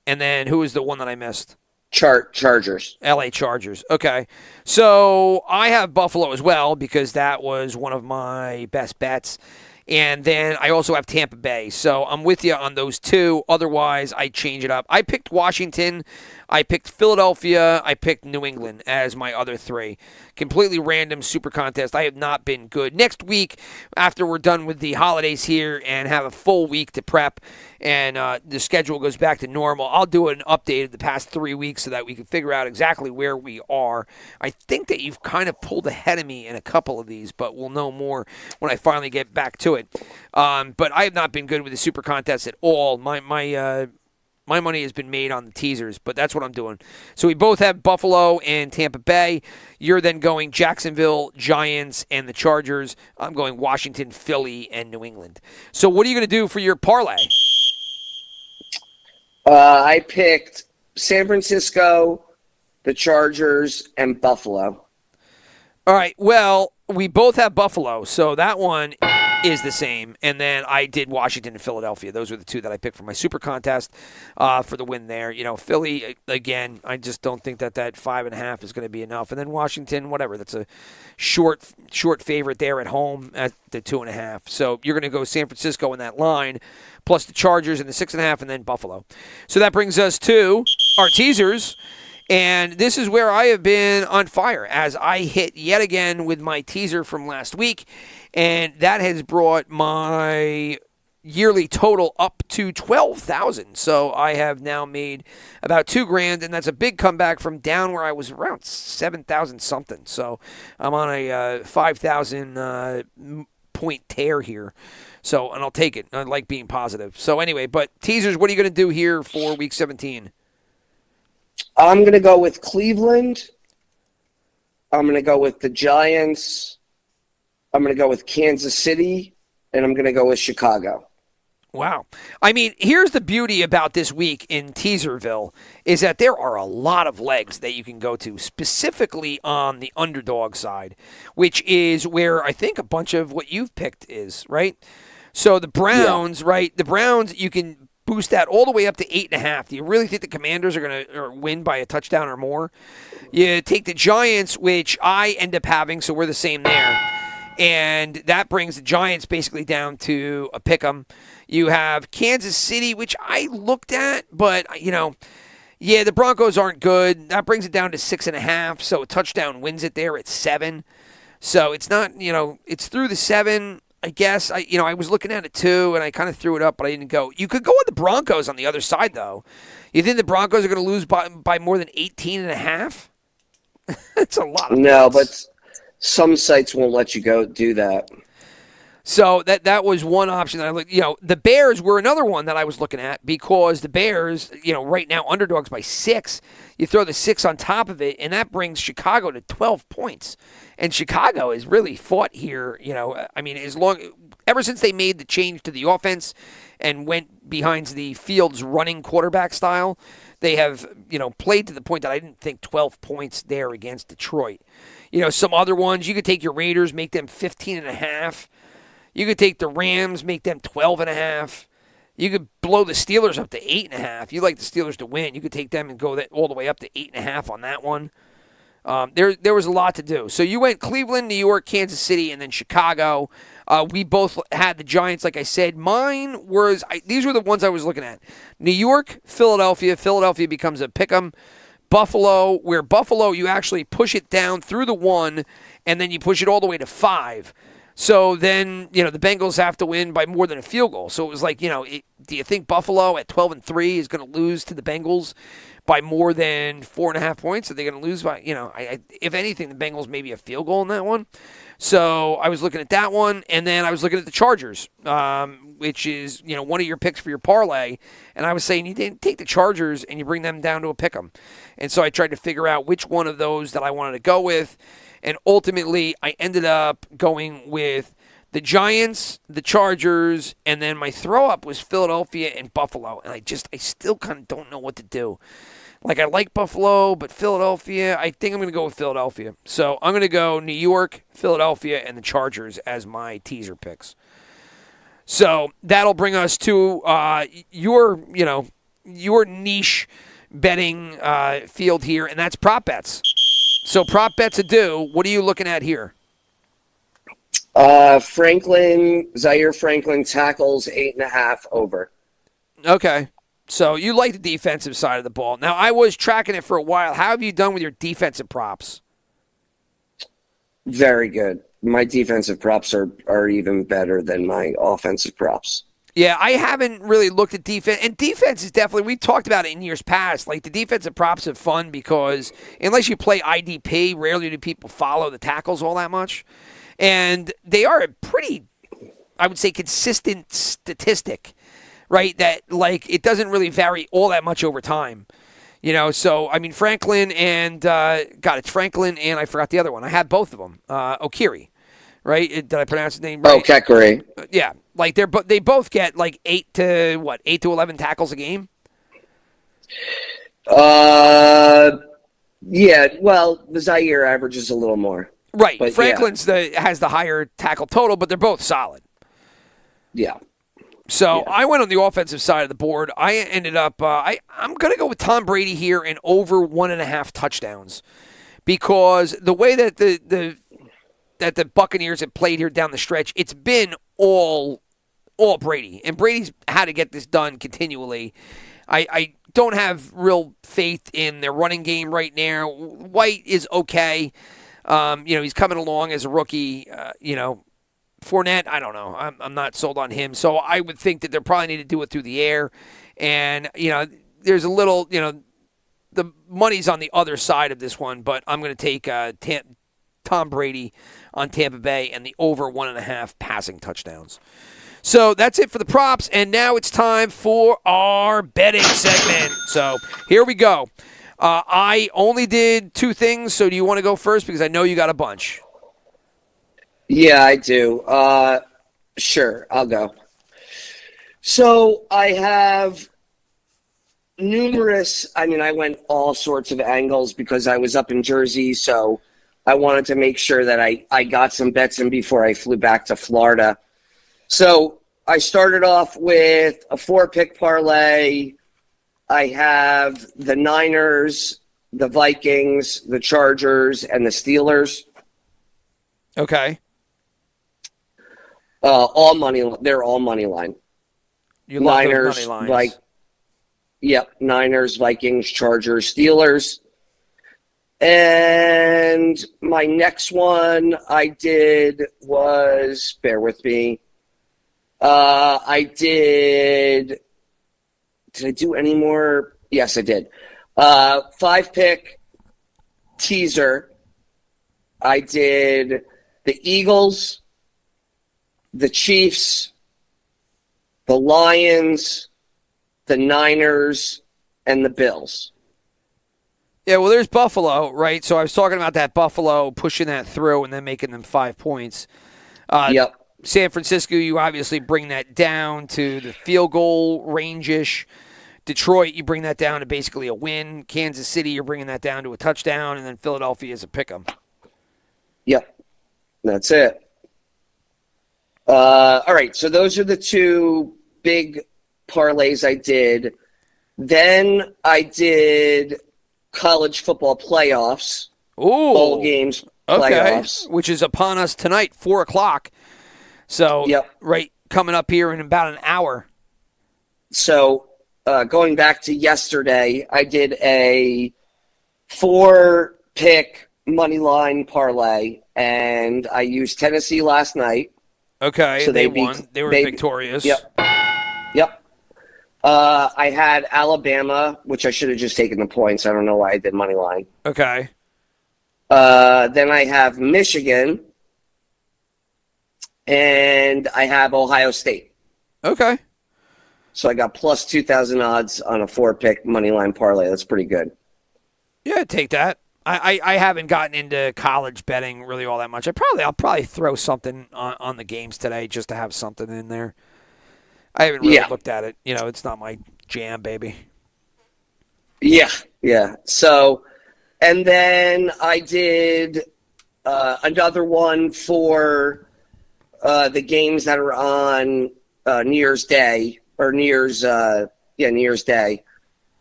and then who was the one that I missed?
Char- Chargers.
LA Chargers. Okay. So I have Buffalo as well because that was one of my best bets. And then I also have Tampa Bay. So I'm with you on those two. Otherwise, I change it up. I picked Washington. I picked Philadelphia. I picked New England as my other three. Completely random super contest. I have not been good. Next week, after we're done with the holidays here and have a full week to prep and uh, the schedule goes back to normal, I'll do an update of the past three weeks so that we can figure out exactly where we are. I think that you've kind of pulled ahead of me in a couple of these, but we'll know more when I finally get back to it. Um, but I have not been good with the super contest at all. My my uh, my money has been made on the teasers, but that's what I'm doing. So we both have Buffalo and Tampa Bay. You're then going Jacksonville, Giants, and the Chargers. I'm going Washington, Philly, and New England. So what are you going to do for your parlay?
Uh, I picked San Francisco, the Chargers, and Buffalo.
All right. Well, we both have Buffalo, so that one is the same. And then I did Washington and Philadelphia. Those were the two that I picked for my super contest uh, for the win there. You know, Philly again. I just don't think that that five and a half is going to be enough. And then Washington, whatever. That's a short short favorite there at home at the two and a half. So you're going to go San Francisco in that line, plus the Chargers in the six and a half, and then Buffalo. So that brings us to our teasers. And this is where I have been on fire as I hit yet again with my teaser from last week. And that has brought my yearly total up to 12,000. So I have now made about 2 grand and that's a big comeback from down where I was around 7,000 something. So I'm on a uh, 5,000 uh, point tear here. So and I'll take it. I like being positive. So anyway, but teasers, what are you going to do here for week 17?
I'm going to go with Cleveland. I'm going to go with the Giants. I'm going to go with Kansas City. And I'm going to go with Chicago.
Wow. I mean, here's the beauty about this week in Teaserville is that there are a lot of legs that you can go to, specifically on the underdog side, which is where I think a bunch of what you've picked is, right? So the Browns, yeah. right? The Browns, you can boost that all the way up to eight and a half. Do you really think the Commanders are going to win by a touchdown or more? You take the Giants, which I end up having, so we're the same there. And that brings the Giants basically down to a pick 'em. You have Kansas City, which I looked at, but, you know, yeah, the Broncos aren't good. That brings it down to six and a half, so a touchdown wins it there at seven. So it's not, you know, it's through the seven. I guess I you know I was looking at it too, and I kind of threw it up, but I didn't go. You could go with the Broncos on the other side, though. You think the Broncos are going to lose by by more than 18 and a half? (laughs) That's a lot. Of
no, but some sites won't let you go do that.
So that that was one option that I looked. You know, the Bears were another one that I was looking at because the Bears, you know, right now underdogs by six. You throw the six on top of it, and that brings Chicago to 12 points. And Chicago has really fought here. You know, I mean, as long ever since they made the change to the offense and went behind the Fields running quarterback style, they have you know played to the point that I didn't think 12 points there against Detroit. You know, some other ones you could take your Raiders, make them 15 and a half. You could take the Rams, make them 12 and a half. You could blow the Steelers up to eight and a half. You like the Steelers to win. You could take them and go that all the way up to eight and a half on that one. Um, there, there was a lot to do. So you went Cleveland, New York, Kansas City, and then Chicago. Uh, we both had the Giants, like I said. Mine was I, these were the ones I was looking at: New York, Philadelphia. Philadelphia becomes a pick 'em. Buffalo, where Buffalo you actually push it down through the one, and then you push it all the way to five. So then, you know, the Bengals have to win by more than a field goal. So it was like, you know, it, do you think Buffalo at 12 and 3 is going to lose to the Bengals by more than four and a half points? Are they going to lose by, you know, I, I, if anything, the Bengals maybe a field goal in that one. So I was looking at that one, and then I was looking at the Chargers, um, which is, you know, one of your picks for your parlay. And I was saying you didn't take the Chargers and you bring them down to a pick 'em. And so I tried to figure out which one of those that I wanted to go with. And ultimately, I ended up going with the Giants, the Chargers, and then my throw up was Philadelphia and Buffalo. And I just, I still kind of don't know what to do. Like, I like Buffalo, but Philadelphia, I think I'm going to go with Philadelphia. So I'm going to go New York, Philadelphia, and the Chargers as my teaser picks. So that'll bring us to uh, your, you know, your niche betting uh, field here, and that's prop bets. So prop bets to do. What are you looking at here?
Uh, Franklin, Zaire Franklin tackles eight and a half over.
Okay. So you like the defensive side of the ball. Now I was tracking it for a while. How have you done with your defensive props?
Very good. My defensive props are, are even better than my offensive props.
Yeah, I haven't really looked at defense, and defense is definitely. We've talked about it in years past. Like the defensive props are fun because unless you play IDP, rarely do people follow the tackles all that much, and they are a pretty, I would say, consistent statistic, right? That like it doesn't really vary all that much over time. You know, so I mean Franklin and uh, God, it's Franklin and I forgot the other one. I had both of them. Uh, Okiri, right? Did I pronounce his name right?
Oh, Kekere.
Yeah, like they're but they both get like eight to what eight to eleven tackles a game.
Uh, yeah. Well, the Zaire averages a little more.
Right,
But, yeah.
Franklin's the has the higher tackle total, but they're both solid.
Yeah.
So I went on the offensive side of the board. I ended up uh, I I'm gonna go with Tom Brady here and over one and a half touchdowns because the way that the the that the Buccaneers have played here down the stretch, it's been all all Brady, and Brady's had to get this done continually. I, I don't have real faith in their running game right now. White is okay. Um, you know, he's coming along as a rookie. Uh, you know, Fournette, I don't know. I'm, I'm not sold on him. So I would think that they probably need to do it through the air. And, you know, there's a little, you know, the money's on the other side of this one, but I'm going to take uh, Tam- Tom Brady on Tampa Bay and the over one and a half passing touchdowns. So that's it for the props, and now it's time for our betting segment. So here we go. Uh, I only did two things, so do you want to go first? Because I know you got a bunch.
Yeah, I do. Uh, sure, I'll go. So I have numerous. I mean, I went all sorts of angles because I was up in Jersey, so I wanted to make sure that I I got some bets in before I flew back to Florida. So I started off with a four pick parlay. I have the Niners, the Vikings, the Chargers, and the Steelers.
Okay.
Uh, all money. They're all money line.
You
Niners,
money lines.
like, yep, Niners, Vikings, Chargers, Steelers. And my next one I did was, bear with me, uh, I did, did I do any more? Yes, I did. Uh, five pick teaser. I did the Eagles, the Chiefs, the Lions, the Niners, and the Bills.
Yeah, well, there's Buffalo, right? So I was talking about that Buffalo pushing that through and then making them five points. Uh,
Yep.
San Francisco, you obviously bring that down to the field goal range ish. Detroit, you bring that down to basically a win. Kansas City, you're bringing that down to a touchdown, and then Philadelphia is a pick 'em.
Yep. That's it. Uh, all right, so those are the two big parlays I did. Then I did college football playoffs,
Ooh,
bowl games
okay,
playoffs.
which is upon us tonight, four o'clock. So,
Yep.
right coming up here in about an hour.
So uh, going back to yesterday, I did a four pick money line parlay, and I used Tennessee last night.
Okay,
So
they,
they beat-
won. They were
they-
victorious.
Yep. Yep. Uh, I had Alabama, which I should have just taken the points. I don't know why I did money line.
Okay.
Uh, then I have Michigan, and I have Ohio State.
Okay.
So I got plus two thousand odds on a four pick money line parlay. That's pretty good.
Yeah, take that. I, I, I haven't gotten into college betting really all that much. I probably I'll probably throw something on, on the games today just to have something in there. I haven't really
Yeah.
looked at it. You know, it's not my jam, baby.
Yeah, yeah. So, and then I did uh, another one for uh, the games that are on uh, New Year's Day or New Year's, uh, yeah, New Year's Day.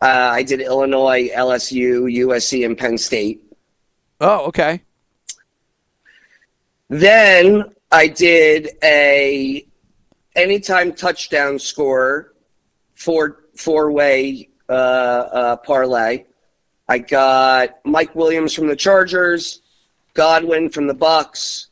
Uh, I did Illinois, LSU, USC, and Penn State.
Oh, okay.
Then I did a anytime touchdown score four four way uh, uh, parlay. I got Mike Williams from the Chargers, Godwin from the Bucks,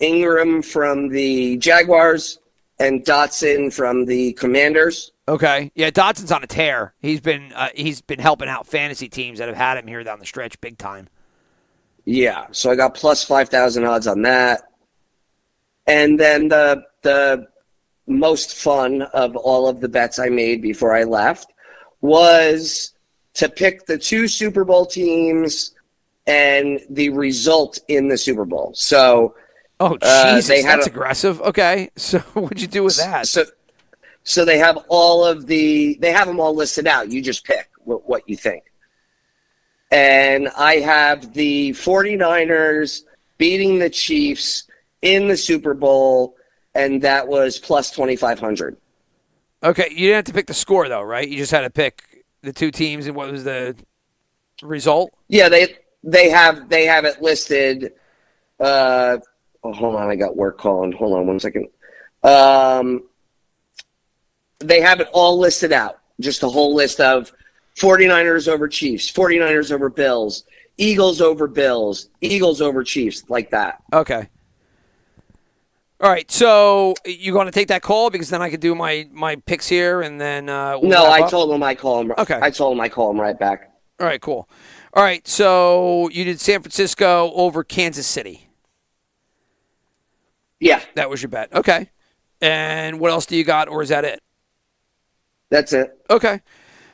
Engram from the Jaguars, and Dotson from the Commanders.
Okay. Yeah, Dotson's on a tear. He's been uh, he's been helping out fantasy teams that have had him here down the stretch big time.
Yeah, so I got plus five thousand odds on that, and then the the most fun of all of the bets I made before I left was to pick the two Super Bowl teams and the result in the Super Bowl. So
Oh,
Uh,
Jesus,
had
that's
a-
aggressive. Okay, (laughs) so what'd you do with that?
So, so they have all of the they have them all listed out. You just pick what, what you think. And I have the 49ers beating the Chiefs in the Super Bowl, and that was plus 2,500.
Okay, you didn't have to pick the score though, right? You just had to pick the two teams and what was the result?
Yeah, they they have they have it listed. Uh, oh, hold on, I got work calling. Hold on one second. Um, they have it all listed out. Just a whole list of 49ers over Chiefs, 49ers over Bills, Eagles over Bills, Eagles over Chiefs, like that.
Okay. All right, so you going to take that call because then I could do my my picks here and then uh, we'll
no, I
up?
told them I call them.
Okay.
I told them I call them right back.
All right, cool. All right, so you did San Francisco over Kansas City.
Yeah,
That was your bet. Okay. And what else do you got, or is that it?
That's it.
Okay.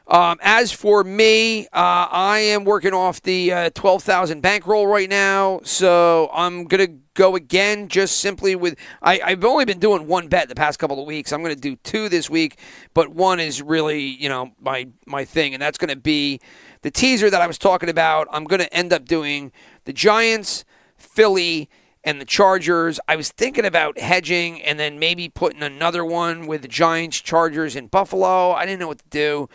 Um, as for me, uh, I am working off the uh, 12,000 bankroll right now. So I'm going to go again just simply with. I, I've only been doing one bet the past couple of weeks. I'm going to do two this week, but one is really, you know, my, my thing. And that's going to be the teaser that I was talking about. I'm going to end up doing the Giants, Philly, and the Chargers. I was thinking about hedging and then maybe putting another one with the Giants, Chargers, and Buffalo. I didn't know what to do.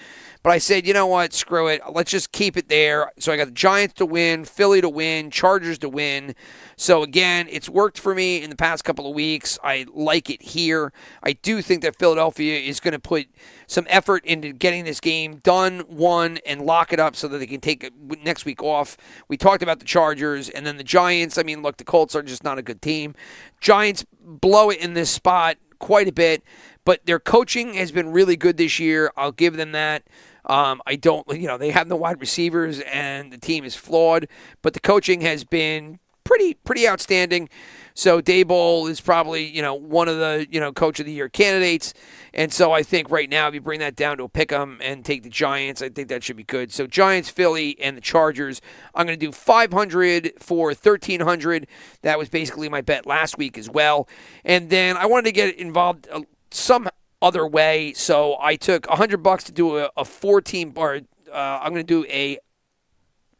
But I said, you know what? Screw it. Let's just keep it there. So I got the Giants to win, Philly to win, Chargers to win. So again, it's worked for me in the past couple of weeks. I like it here. I do think that Philadelphia is going to put some effort into getting this game done, won, and lock it up so that they can take it next week off. We talked about the Chargers and then the Giants. I mean, look, the Colts are just not a good team. Giants blow it in this spot quite a bit, but their coaching has been really good this year. I'll give them that. Um, I don't, you know, they have no wide receivers and the team is flawed, but the coaching has been pretty, pretty outstanding. So Daboll is probably, you know, one of the, you know, coach of the year candidates. And so I think right now, if you bring that down to a pick 'em and take the Giants, I think that should be good. So Giants, Philly, and the Chargers. I'm going to do 500 for 1300. That was basically my bet last week as well. And then I wanted to get involved uh, some other way. So I took 100 bucks to do a, a four team or uh, I'm going to do a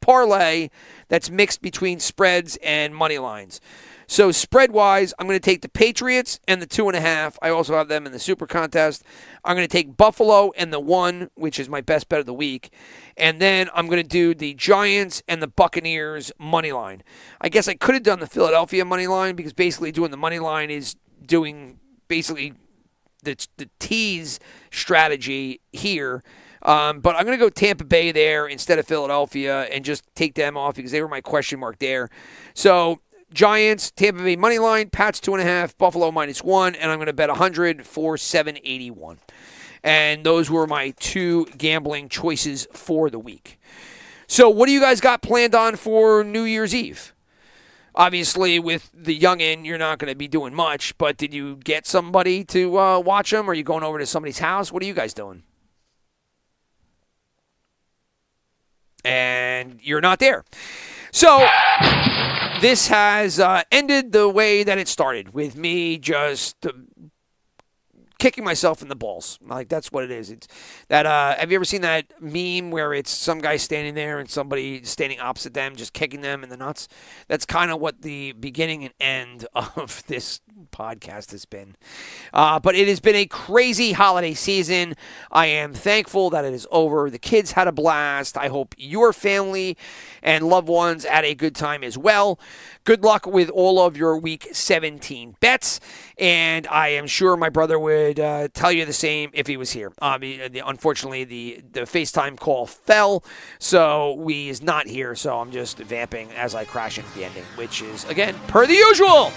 parlay that's mixed between spreads and money lines. So spread wise, I'm going to take the Patriots and the two and a half. I also have them in the Super Contest. I'm going to take Buffalo and the one, which is my best bet of the week. And then I'm going to do the Giants and the Buccaneers money line. I guess I could have done the Philadelphia money line because basically doing the money line is doing basically the, the tease strategy here. Um, but I'm going to go Tampa Bay there instead of Philadelphia and just take them off because they were my question mark there. So Giants, Tampa Bay money line, Pats two and a half, Buffalo minus one, and I'm going to bet 100 for 781. And those were my two gambling choices for the week. So, what do you guys got planned on for New Year's Eve? Obviously, with the youngin, you're not going to be doing much. But did you get somebody to uh, watch them? Are you going over to somebody's house? What are you guys doing? And you're not there. So this has uh, ended the way that it started with me just uh, kicking myself in the balls. Like that's what it is. It's that. Uh, have you ever seen that meme where it's some guy standing there and somebody standing opposite them, just kicking them in the nuts? That's kind of what the beginning and end (laughs) of this podcast has been. Uh, but it has been a crazy holiday season. I am thankful that it is over. The kids had a blast. I hope your family and loved ones had a good time as well. Good luck with all of your week 17 bets. And I am sure my brother would uh, tell you the same if he was here. Um, unfortunately, the, the FaceTime call fell, so he is not here. So I'm just vamping as I crash into the ending, which is, again, per the usual.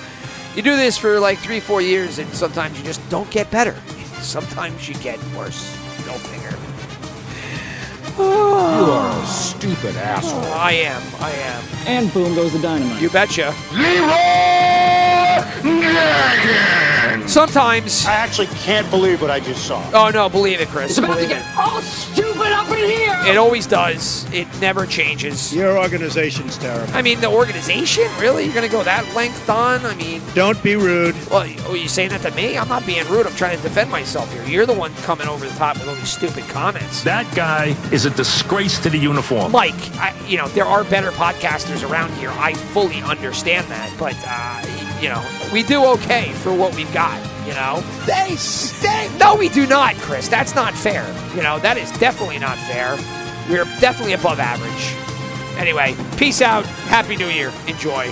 You do this for like three, four years, and sometimes you just don't get better. Sometimes you get worse. Go figure.
You are a stupid asshole.
Oh, I am. I am.
And boom goes the dynamite.
You betcha.
Dragon!
Sometimes.
I actually can't believe what I just saw.
Oh no, believe it, Chris.
It's about to get
it.
all stupid up in here.
It always does. It never changes.
Your organization's terrible.
I mean, the organization? Really? You're going to go that length on? I mean,
Don't be rude.
well, are you saying that to me? I'm not being rude. I'm trying to defend myself here. You're the one coming over the top with all these stupid comments.
That guy is a disgrace to the uniform.
Mike, I, you know, there are better podcasters around here. I fully understand that. But, uh, you know, we do okay for what we've got, you know?
They stink.
No, we do not, Chris. That's not fair. You know, that is definitely not fair. We're definitely above average. Anyway, peace out. Happy New Year. Enjoy.